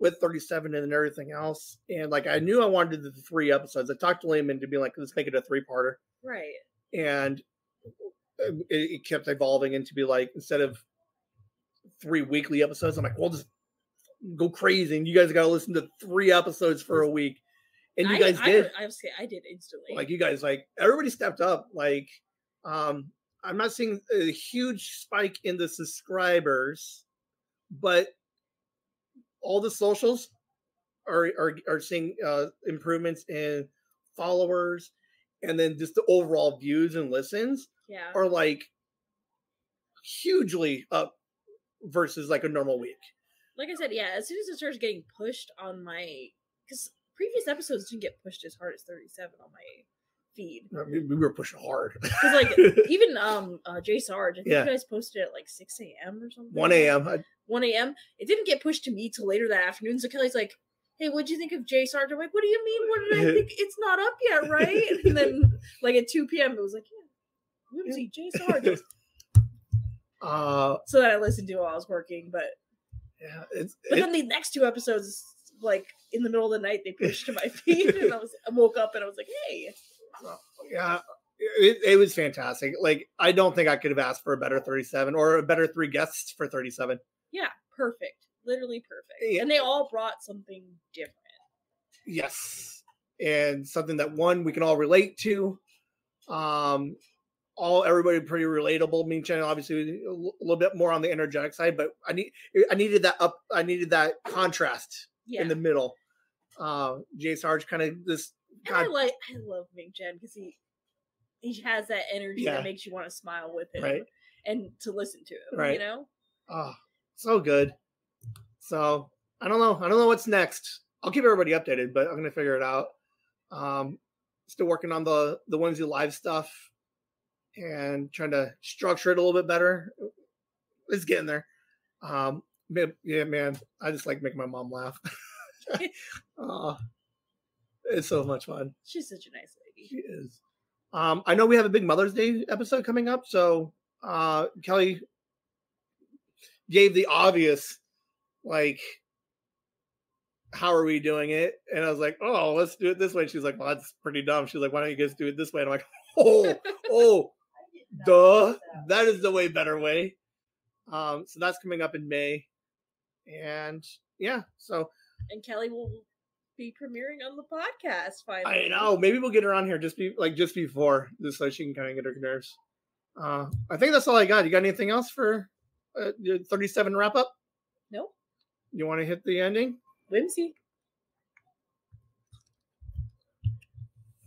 with 37 and everything else and like I knew I wanted the three episodes. I talked to Lehman to be like let's make it a three parter Right. and it, it kept evolving into be like instead of three weekly episodes I'm like well just go crazy and you guys got to listen to three episodes for a week and you I, guys I, did I, was I did instantly. like you guys like everybody stepped up like um i'm not seeing a huge spike in the subscribers but all the socials are are, are seeing uh improvements in followers and then just the overall views and listens yeah. are like hugely up versus like a normal week like I said, yeah, as soon as it starts getting pushed on my because previous episodes didn't get pushed as hard as 37 on my feed. I mean, we were pushing hard Because like *laughs* even um uh Jay Sarge, I think Yeah. you guys posted at like 6 a.m. or something. 1 a.m I- 1 a.m. It didn't get pushed to me till later that afternoon. So Kelly's like, Hey, what'd you think of Jay Sarge? I'm like, What do you mean? What did I *laughs* think? It's not up yet, right? And then *laughs* like at 2 p.m. it was like, Yeah, Whimsy, Jay Sarge. uh so that I listened to while I was working, but yeah it's but it- then the next two episodes, like in the middle of the night, they pushed to my feed, and I was I woke up and I was like, "Hey, yeah it, it was fantastic. Like i don't think i could have asked for a better 37 or a better three guests for 37 yeah, perfect, literally perfect." Yeah. And they all brought something different. yes. And something that one we can all relate to. Um all everybody pretty relatable. Me and channel obviously a little bit more on the energetic side but i need i needed that up i needed that contrast Yeah, in the middle. Uh jay sarge kind of this and I like I love Ming Chen because he he has that energy Yeah. that makes you want to smile with him, Right. And to listen to him, Right. you know. Oh, so good. So I don't know. I don't know what's next. I'll keep everybody updated, but I'm gonna figure it out. Um, still working on the the Wednesday live stuff and trying to structure it a little bit better. It's getting there. Um, yeah, man, I just like making my mom laugh. *laughs* *laughs* uh, it's so much fun. She's such a nice lady. She is. Um, I know we have a big Mother's Day episode coming up, so uh, Kelly gave the obvious, like, how are we doing it? And I was like, oh, let's do it this way. She's like, well, that's pretty dumb. She's like, why don't you guys do it this way? And I'm like, *laughs* oh, *laughs* oh, duh, that is the way better way. Um, so that's coming up in May, and yeah, so And Kelly will be premiering on the podcast finally. I know. Maybe we'll get her on here just be like just before, just so she can kind of get her nerves. Uh, I think that's all I got. You got anything else for uh, your 37 wrap up? Nope. You want to hit the ending? Whimsy.